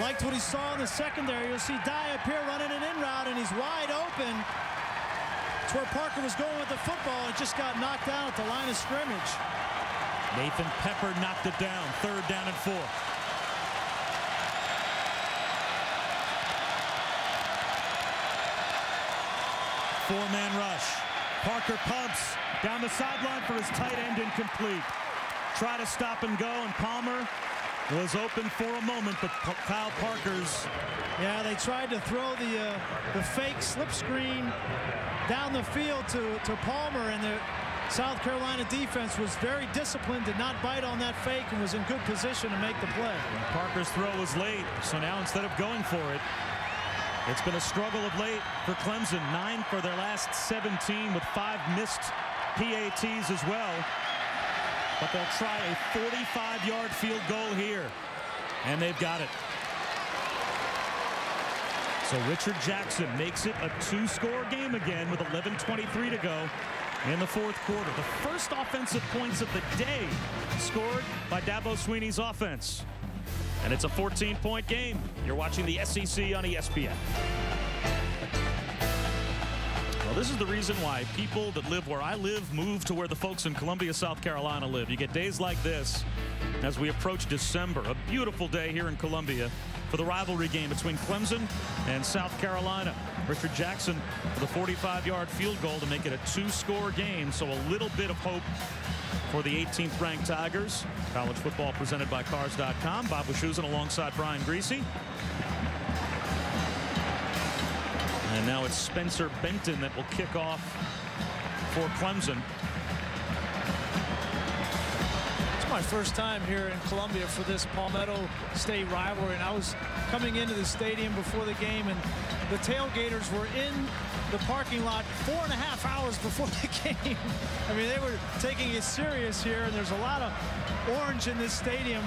liked what he saw in the secondary. You'll see Dye up here running an in route, and he's wide open. It's where Parker was going with the football. It just got knocked down at the line of scrimmage. Nathan Pepper knocked it down. Third down and four. Four-man rush. Parker pumps down the sideline for his tight end incomplete. Try to stop and go, and Palmer was open for a moment, but Kyle Parker's. Yeah, they tried to throw the uh, the fake slip screen down the field to, to Palmer, and the South Carolina defense was very disciplined, did not bite on that fake, and was in good position to make the play. And Parker's throw was late, so now instead of going for it, it's been a struggle of late for Clemson. Nine for their last 17 with five missed PATs as well. But they'll try a 45-yard field goal here. And they've got it. So Richard Jackson makes it a two-score game again with 11.23 to go in the fourth quarter. The first offensive points of the day scored by Dabo Swinney's offense. And it's a 14-point game. You're watching the SEC on ESPN. Well, this is the reason why people that live where I live move to where the folks in Columbia, South Carolina live. You get days like this as we approach December. A beautiful day here in Columbia for the rivalry game between Clemson and South Carolina. Richard Jackson with a 45-yard field goal to make it a two-score game, so a little bit of hope for the 18th ranked Tigers. College football presented by Cars.com. Bob Wischusen alongside Brian Griese. And now it's Spencer Benton that will kick off for Clemson. It's my first time here in Columbia for this Palmetto State rivalry, and I was coming into the stadium before the game, and the tailgaters were in the parking lot four and a half hours before the game. I mean, they were taking it serious here, and there's a lot of orange in this stadium,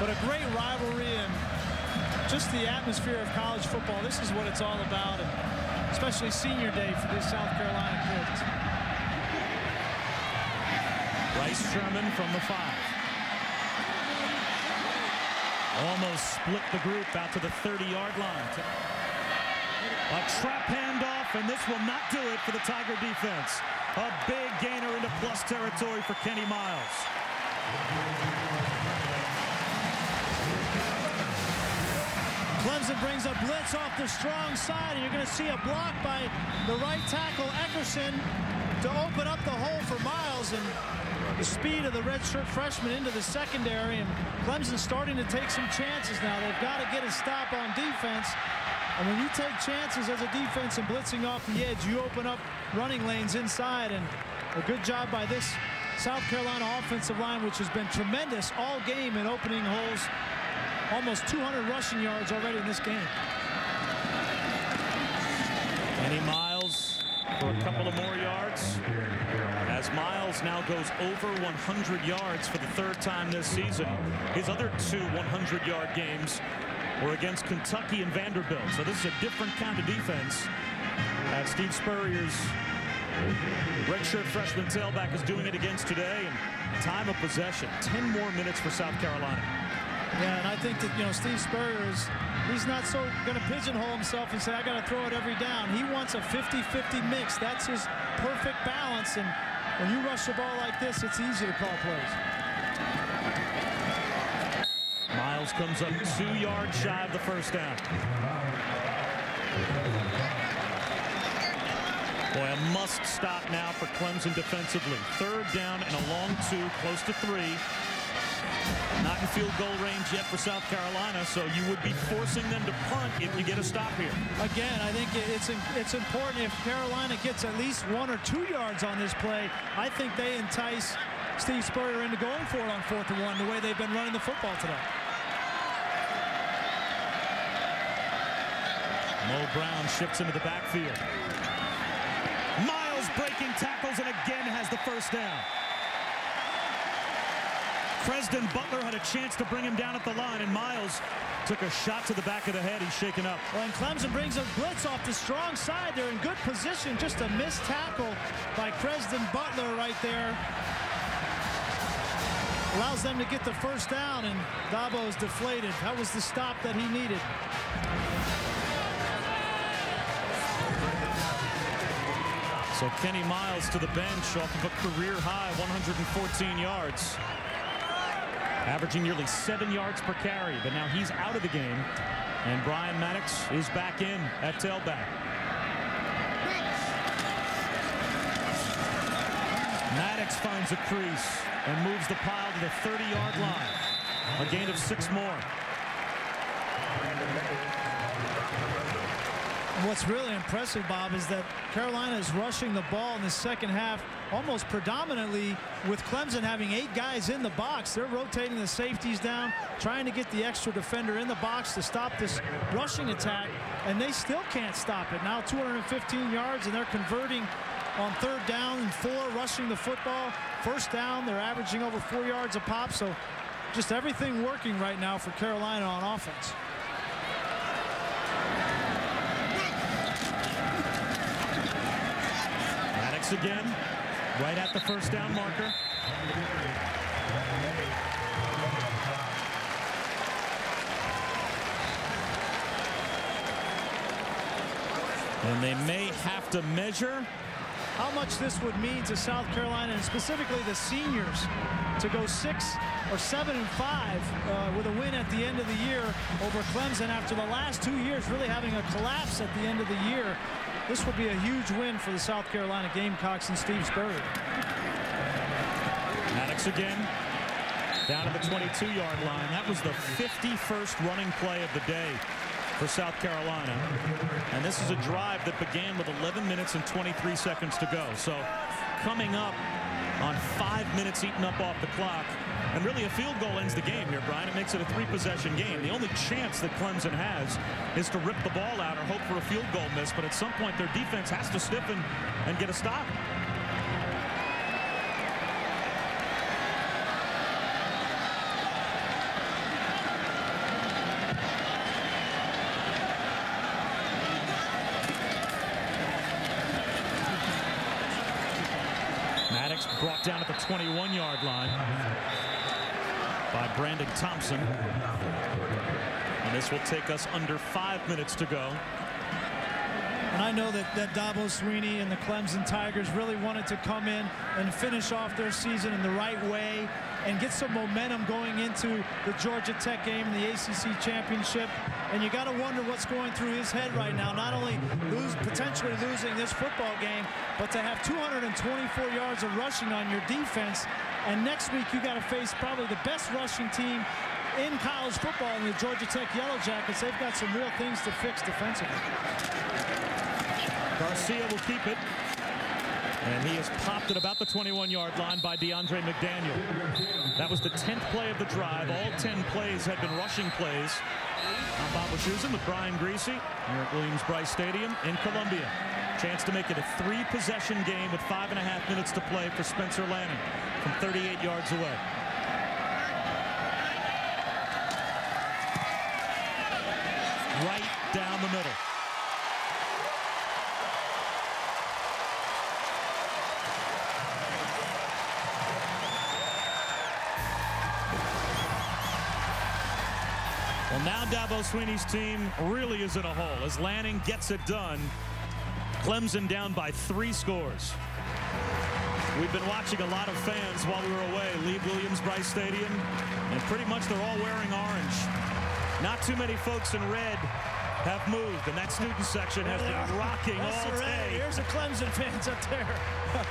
but a great rivalry and just the atmosphere of college football. This is what it's all about, and especially senior day for this South Carolina Bryce Sherman from the five. Almost split the group out to the 30-yard line. A trap handoff, and this will not do it for the Tiger defense. A big gainer into plus territory for Kenny Miles. Clemson brings a blitz off the strong side, and you're going to see a block by the right tackle, Eckerson, to open up the hole for Miles. And the speed of the redshirt freshman into the secondary, and Clemson's starting to take some chances now. They've got to get a stop on defense. And when you take chances as a defense and blitzing off the edge, you open up running lanes inside. And a good job by this South Carolina offensive line, which has been tremendous all game in opening holes almost 200 rushing yards already in this game. Miles for a couple of more yards. As Miles now goes over 100 yards for the third time this season. His other two 100-yard games were against Kentucky and Vanderbilt. So this is a different kind of defense that Steve Spurrier's redshirt freshman tailback is doing it against today. And time of possession, 10 more minutes for South Carolina. Yeah, and I think that, you know, Steve Spurrier is, he's not so going to pigeonhole himself and say, I got to throw it every down. He wants a 50-50 mix. That's his perfect balance. And when you rush the ball like this, it's easy to call plays. Miles comes up two yards shy of the first down. Boy, a must stop now for Clemson defensively. Third down and a long two, close to three. In field goal range yet for South Carolina, so you would be forcing them to punt if you get a stop here. Again, I think it's it's important if Carolina gets at least one or two yards on this play. I think they entice Steve Spurrier into going for it on fourth and one the way they've been running the football today. Moe Brown shifts into the backfield. Miles breaking tackles and again has the first down. Preston Butler had a chance to bring him down at the line, and Miles took a shot to the back of the head. He's shaken up. Well, and Clemson brings a blitz off the strong side. They're in good position. Just a missed tackle by Preston Butler right there. Allows them to get the first down, and Dabo is deflated. That was the stop that he needed. So Kenny Miles to the bench off of a career high 114 yards. Averaging nearly seven yards per carry, but now he's out of the game. And Brian Maddox is back in at tailback. Maddox finds a crease and moves the pile to the 30-yard line. A gain of six more. What's really impressive, Bob, is that Carolina is rushing the ball in the second half almost predominantly with Clemson having eight guys in the box. They're rotating the safeties down, trying to get the extra defender in the box to stop this rushing attack, and they still can't stop it. Now 215 yards, and they're converting on third down and four, rushing the football. First down, they're averaging over four yards a pop, so just everything working right now for Carolina on offense. again, right at the first down marker. And they may have to measure how much this would mean to South Carolina and specifically the seniors to go six or seven and five uh, with a win at the end of the year over Clemson after the last two years really having a collapse at the end of the year. This would be a huge win for the South Carolina Gamecocks and Steve Spurrier. Maddox again down to the 22-yard line. That was the 51st running play of the day for South Carolina. And this is a drive that began with 11 minutes and 23 seconds to go. So coming up on five minutes eaten up off the clock. And really a field goal ends the game here, Brian. It makes it a three-possession game. The only chance that Clemson has is to rip the ball out or hope for a field goal miss. But at some point, their defense has to stiffen and get a stop. brought down at the 21-yard line. Brandon Thompson. And this will take us under five minutes to go. And I know that, that Dabo Swinney and the Clemson Tigers really wanted to come in and finish off their season in the right way and get some momentum going into the Georgia Tech game in the ACC championship. And you got to wonder what's going through his head right now. Not only lose, potentially losing this football game, but to have 224 yards of rushing on your defense. And next week you got to face probably the best rushing team in college football in the Georgia Tech Yellow Jackets. They've got some real things to fix defensively. Garcia will keep it. And he is popped at about the 21-yard line by DeAndre McDaniel. That was the 10th play of the drive. All 10 plays had been rushing plays. I'm Bob Wischusen with Brian Griese here at Williams-Brice Stadium in Columbia. Chance to make it a three-possession game with five and a half minutes to play for Spencer Lanning from 38 yards away. Swinney's team really is in a hole as Lanning gets it done. Clemson down by three scores. We've been watching a lot of fans while we were away leave Williams-Brice Stadium, and pretty much they're all wearing orange. Not too many folks in red have moved, and that student section has been rocking That's all day. Here's the Clemson fans up there.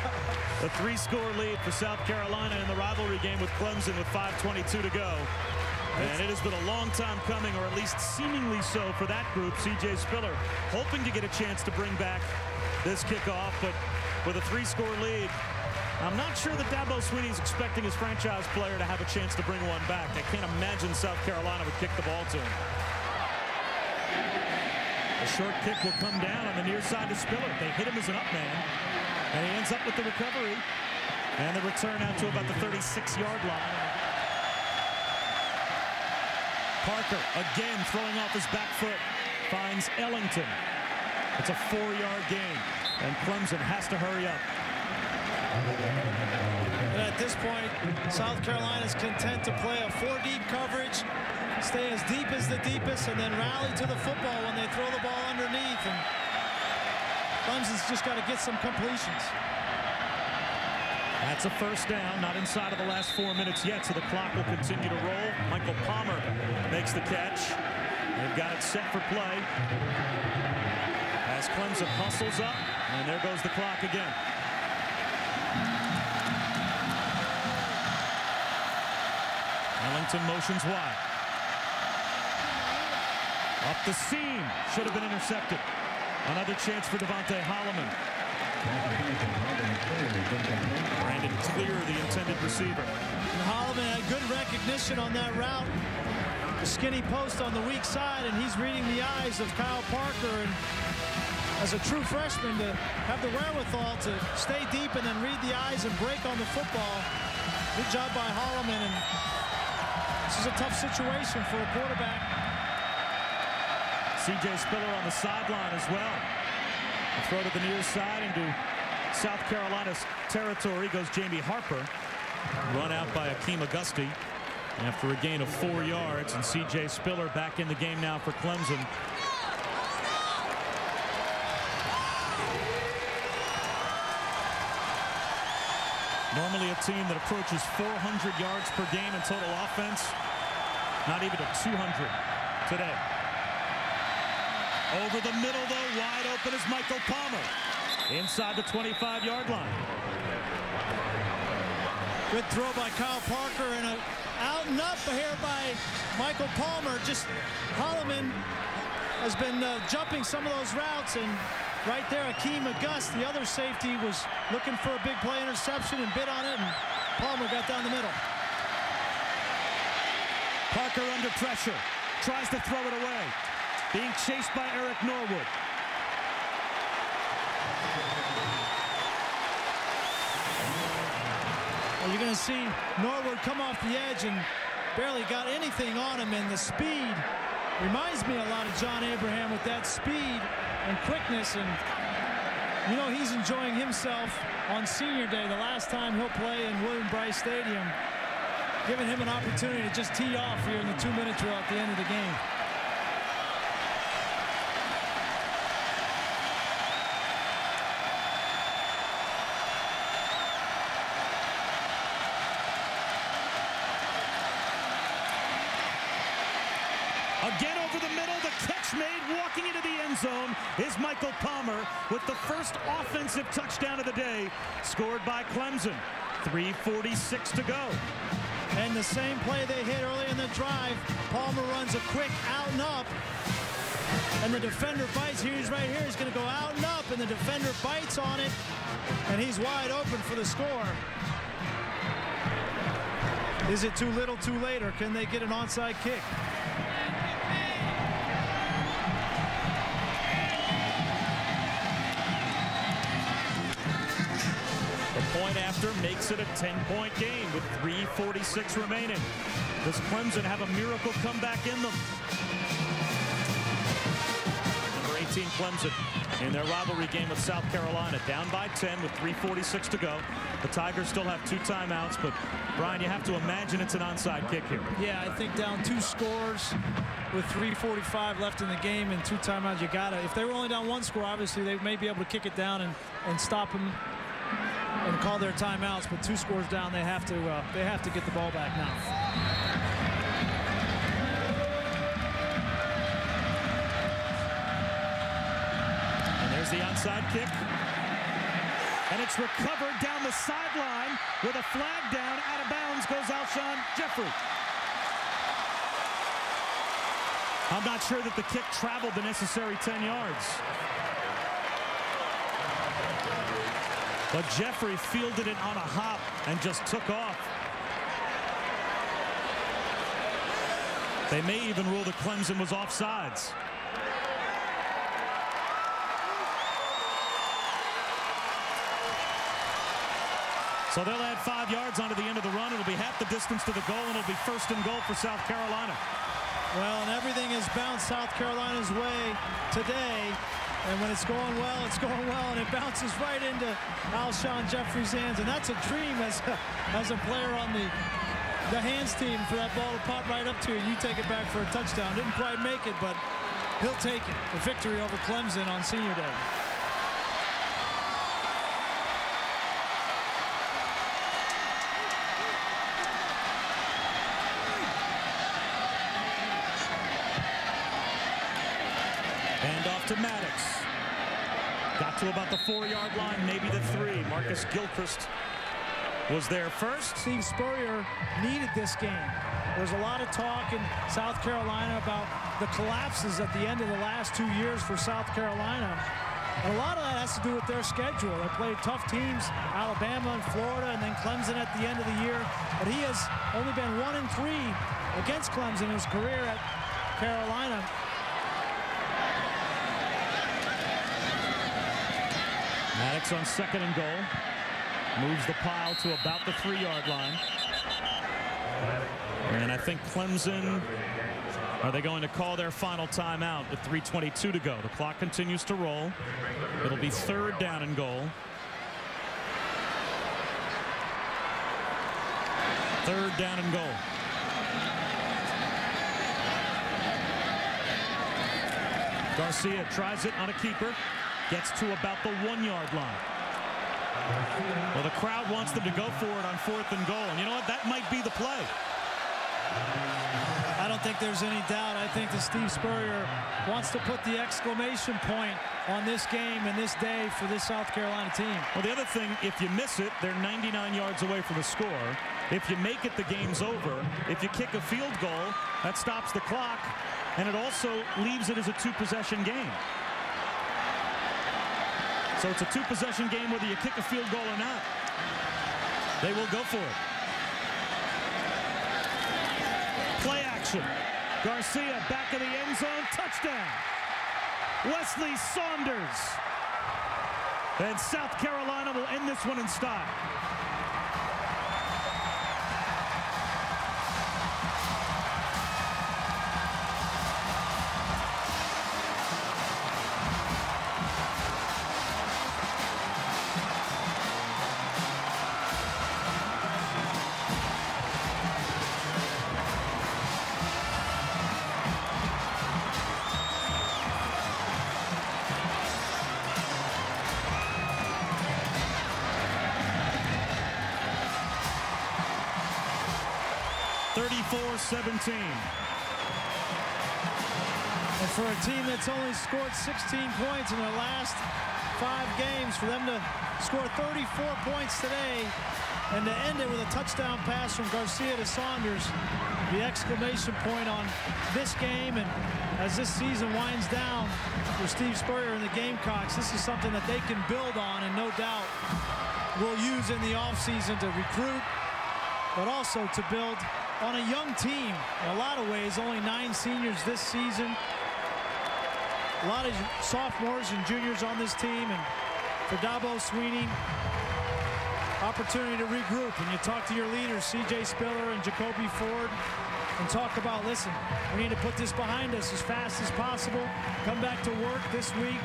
The three-score lead for South Carolina in the rivalry game with Clemson with 5.22 to go. And it has been a long time coming, or at least seemingly so for that group. C.J. Spiller hoping to get a chance to bring back this kickoff, but with a three-score lead, I'm not sure that Dabo is expecting his franchise player to have a chance to bring one back. I can't imagine South Carolina would kick the ball to him. The short kick will come down on the near side to Spiller. They hit him as an up man, and he ends up with the recovery. And the return out to about the 36-yard line. Parker again throwing off his back foot. Finds Ellington. It's a four-yard gain. And Clemson has to hurry up. And at this point, South Carolina's content to play a four deep coverage, stay as deep as the deepest, and then rally to the football when they throw the ball underneath. And Clemson's just got to get some completions. That's a first down, not inside of the last four minutes yet, so the clock will continue to roll. Michael Palmer makes the catch. They've got it set for play. As Clemson hustles up, and there goes the clock again. Ellington motions wide. Up the seam. Should have been intercepted. Another chance for DeVonte Holloman. Clear, the intended receiver. And Holloman had good recognition on that route. The skinny post on the weak side, and he's reading the eyes of Kyle Parker. And as a true freshman, to have the wherewithal to stay deep and then read the eyes and break on the football. Good job by Holloman. And this is a tough situation for a quarterback. C.J. Spiller on the sideline as well. A throw to the near side into South Carolina's territory goes Jamie Harper. Run out by Akeem Auguste after a gain of four yards. And C.J. Spiller back in the game now for Clemson. Normally a team that approaches 400 yards per game in total offense. Not even at 200 today. Over the middle, though, wide open is Michael Palmer. Inside the 25-yard line. Good throw by Kyle Parker and a out and up here by Michael Palmer. Just Holloman has been uh, jumping some of those routes and right there Akeem Auguste, the other safety, was looking for a big play interception and bit on it and Palmer got down the middle. Parker under pressure. Tries to throw it away. Being chased by Eric Norwood. Well, you're going to see Norwood come off the edge and barely got anything on him, and the speed reminds me a lot of John Abraham with that speed and quickness. And you know, he's enjoying himself on senior day, the last time he'll play in William Brice Stadium, giving him an opportunity to just tee off here in the two-minute drill at the end of the game. Again over the middle, the catch made, walking into the end zone is Michael Palmer with the first offensive touchdown of the day, scored by Clemson. 3.46 to go. And the same play they hit early in the drive, Palmer runs a quick out and up. And the defender bites. He's right here. He's going to go out and up, and the defender bites on it. And he's wide open for the score. Is it too little, too late, or can they get an onside kick? Point after makes it a 10-point game with 3.46 remaining. Does Clemson have a miracle comeback in them? Number 18, Clemson, in their rivalry game with South Carolina, down by 10 with 3.46 to go. The Tigers still have two timeouts, but Brian, you have to imagine it's an onside kick here. Yeah, I think down two scores with 3.45 left in the game and two timeouts, you got to. If they were only down one score, obviously they may be able to kick it down and, and stop them call their timeouts. But two scores down, they have to uh, they have to get the ball back now. And there's the onside kick. And it's recovered down the sideline with a flag down. Out of bounds goes Alshon Jeffery. I'm not sure that the kick traveled the necessary 10 yards. But Jeffery fielded it on a hop and just took off. They may even rule that Clemson was offsides. So they'll add five yards onto the end of the run. It'll be half the distance to the goal, and it'll be first and goal for South Carolina. Well, and everything has bounced South Carolina's way today. And when it's going well, it's going well, and it bounces right into Alshon Jeffery's hands. And that's a dream as a, as a player on the, the hands team for that ball to pop right up to you. You take it back for a touchdown. Didn't quite make it, but he'll take it. The victory over Clemson on senior day. to Maddox. Got to about the four-yard line, maybe the three. Marcus Gilchrist was there first. Steve Spurrier needed this game. There's a lot of talk in South Carolina about the collapses at the end of the last two years for South Carolina. And a lot of that has to do with their schedule. They played tough teams, Alabama and Florida, and then Clemson at the end of the year. But he has only been one and three against Clemson in his career at Carolina. Maddox on second and goal. Moves the pile to about the three-yard line. And I think Clemson, are they going to call their final timeout with 3.22 to go? The clock continues to roll. It'll be third down and goal. Third down and goal. Garcia tries it on a keeper. Gets to about the one-yard line. Well, the crowd wants them to go for it on fourth and goal. And you know what? That might be the play. I don't think there's any doubt. I think that Steve Spurrier wants to put the exclamation point on this game and this day for this South Carolina team. Well, the other thing, if you miss it, they're 99 yards away from the score. If you make it, the game's over. If you kick a field goal, that stops the clock, and it also leaves it as a two-possession game. So it's a two-possession game whether you kick a field goal or not. They will go for it. Play action. Garcia back of the end zone. Touchdown. Weslye Saunders. And South Carolina will end this one in style. 34-17. And for a team that's only scored 16 points in their last five games, for them to score 34 points today and to end it with a touchdown pass from Garcia to Saunders, the exclamation point on this game and as this season winds down for Steve Spurrier and the Gamecocks, this is something that they can build on and no doubt will use in the offseason to recruit, but also to build on a young team. In a lot of ways, only nine seniors this season. A lot of sophomores and juniors on this team. And for Dabo Swinney, opportunity to regroup. And you talk to your leaders, C.J. Spiller and Jacoby Ford, and talk about, listen, we need to put this behind us as fast as possible. Come back to work this week.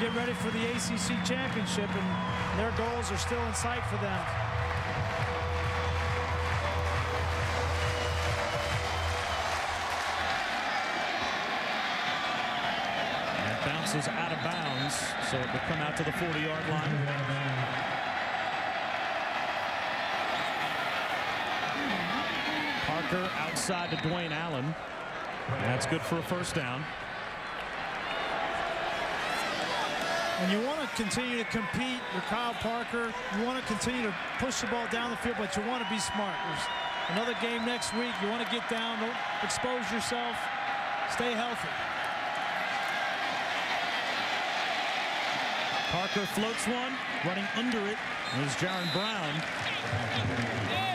Get ready for the ACC championship. And their goals are still in sight for them. Bounces out of bounds, so it will come out to the 40-yard line. Parker outside to Dwayne Allen. That's good for a first down. And you want to continue to compete with Kyle Parker. You want to continue to push the ball down the field, but you want to be smart. There's another game next week. You want to get down, don't expose yourself, stay healthy. Parker floats one, running under it is Jaron Brown.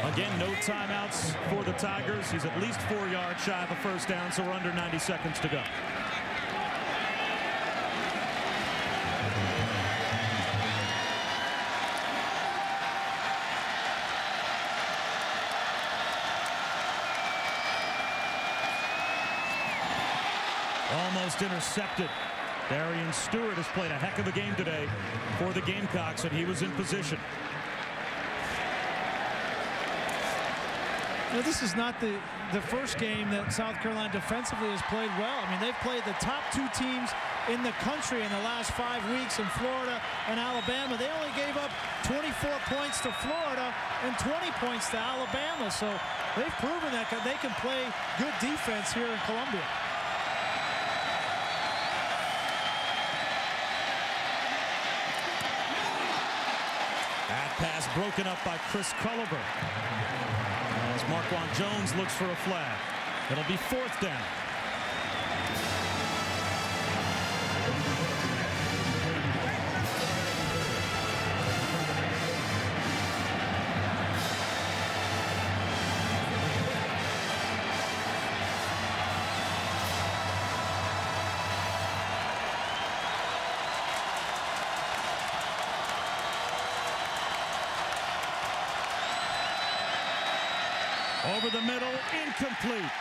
Again, no timeouts for the Tigers. He's at least four yards shy of a first down, so we're under 90 seconds to go. Almost intercepted. Darian Stewart has played a heck of a game today for the Gamecocks, and he was in position. Now, this is not the, the first game that South Carolina defensively has played well. I mean, they've played the top two teams in the country in the last five weeks in Florida and Alabama. They only gave up 24 points to Florida and 20 points to Alabama. So they've proven that they can play good defense here in Columbia. Pass broken up by Chris Culliver. As Marquan Jones looks for a flag. It'll be fourth down. Over the middle, incomplete.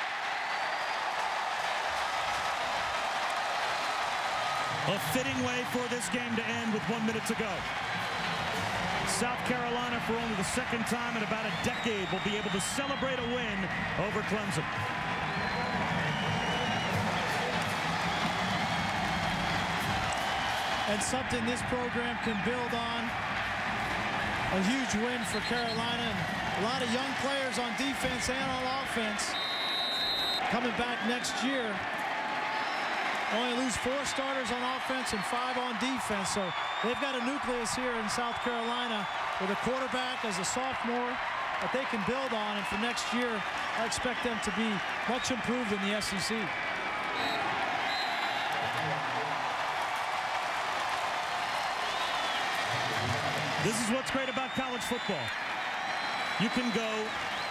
A fitting way for this game to end with one minute to go. South Carolina, for only the second time in about a decade, will be able to celebrate a win over Clemson. And something this program can build on. A huge win for Carolina. A lot of young players on defense and on offense coming back next year. Only lose four starters on offense and five on defense. So they've got a nucleus here in South Carolina with a quarterback as a sophomore that they can build on. And for next year, I expect them to be much improved in the SEC. This is what's great about college football. You can go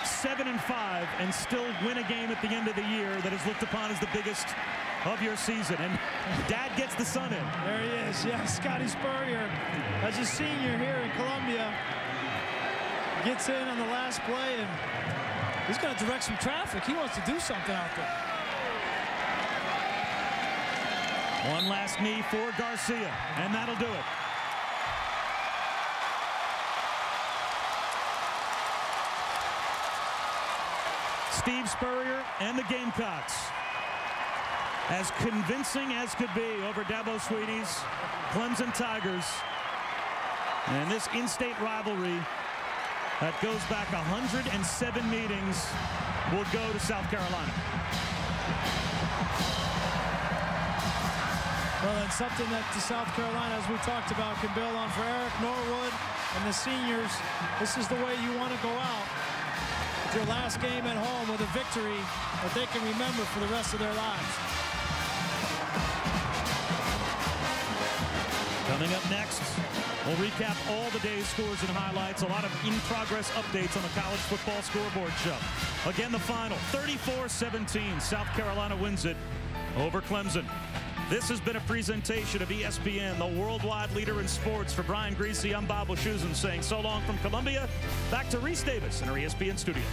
seven and five and still win a game at the end of the year that is looked upon as the biggest of your season. And dad gets the son in. There he is. Yeah, Scotty Spurrier, as a senior here in Columbia, gets in on the last play and he's going to direct some traffic. He wants to do something out there. One last knee for Garcia, and that'll do it. Steve Spurrier and the Gamecocks. As convincing as could be over Dabo Swinney's Clemson Tigers. And this in-state rivalry that goes back 107 meetings will go to South Carolina. Well, and something that the South Carolina, as we talked about, can build on for Eric Norwood and the seniors. This is the way you want to go out. Your last game at home with a victory that they can remember for the rest of their lives. Coming up next, we'll recap all the day's scores and highlights. A lot of in-progress updates on the college football scoreboard show. Again, the final, 34-17. South Carolina wins it over Clemson. This has been a presentation of ESPN, the worldwide leader in sports. For Brian Griese, I'm Bob Wischusen saying so long from Columbia. Back to Rece Davis in our ESPN studios.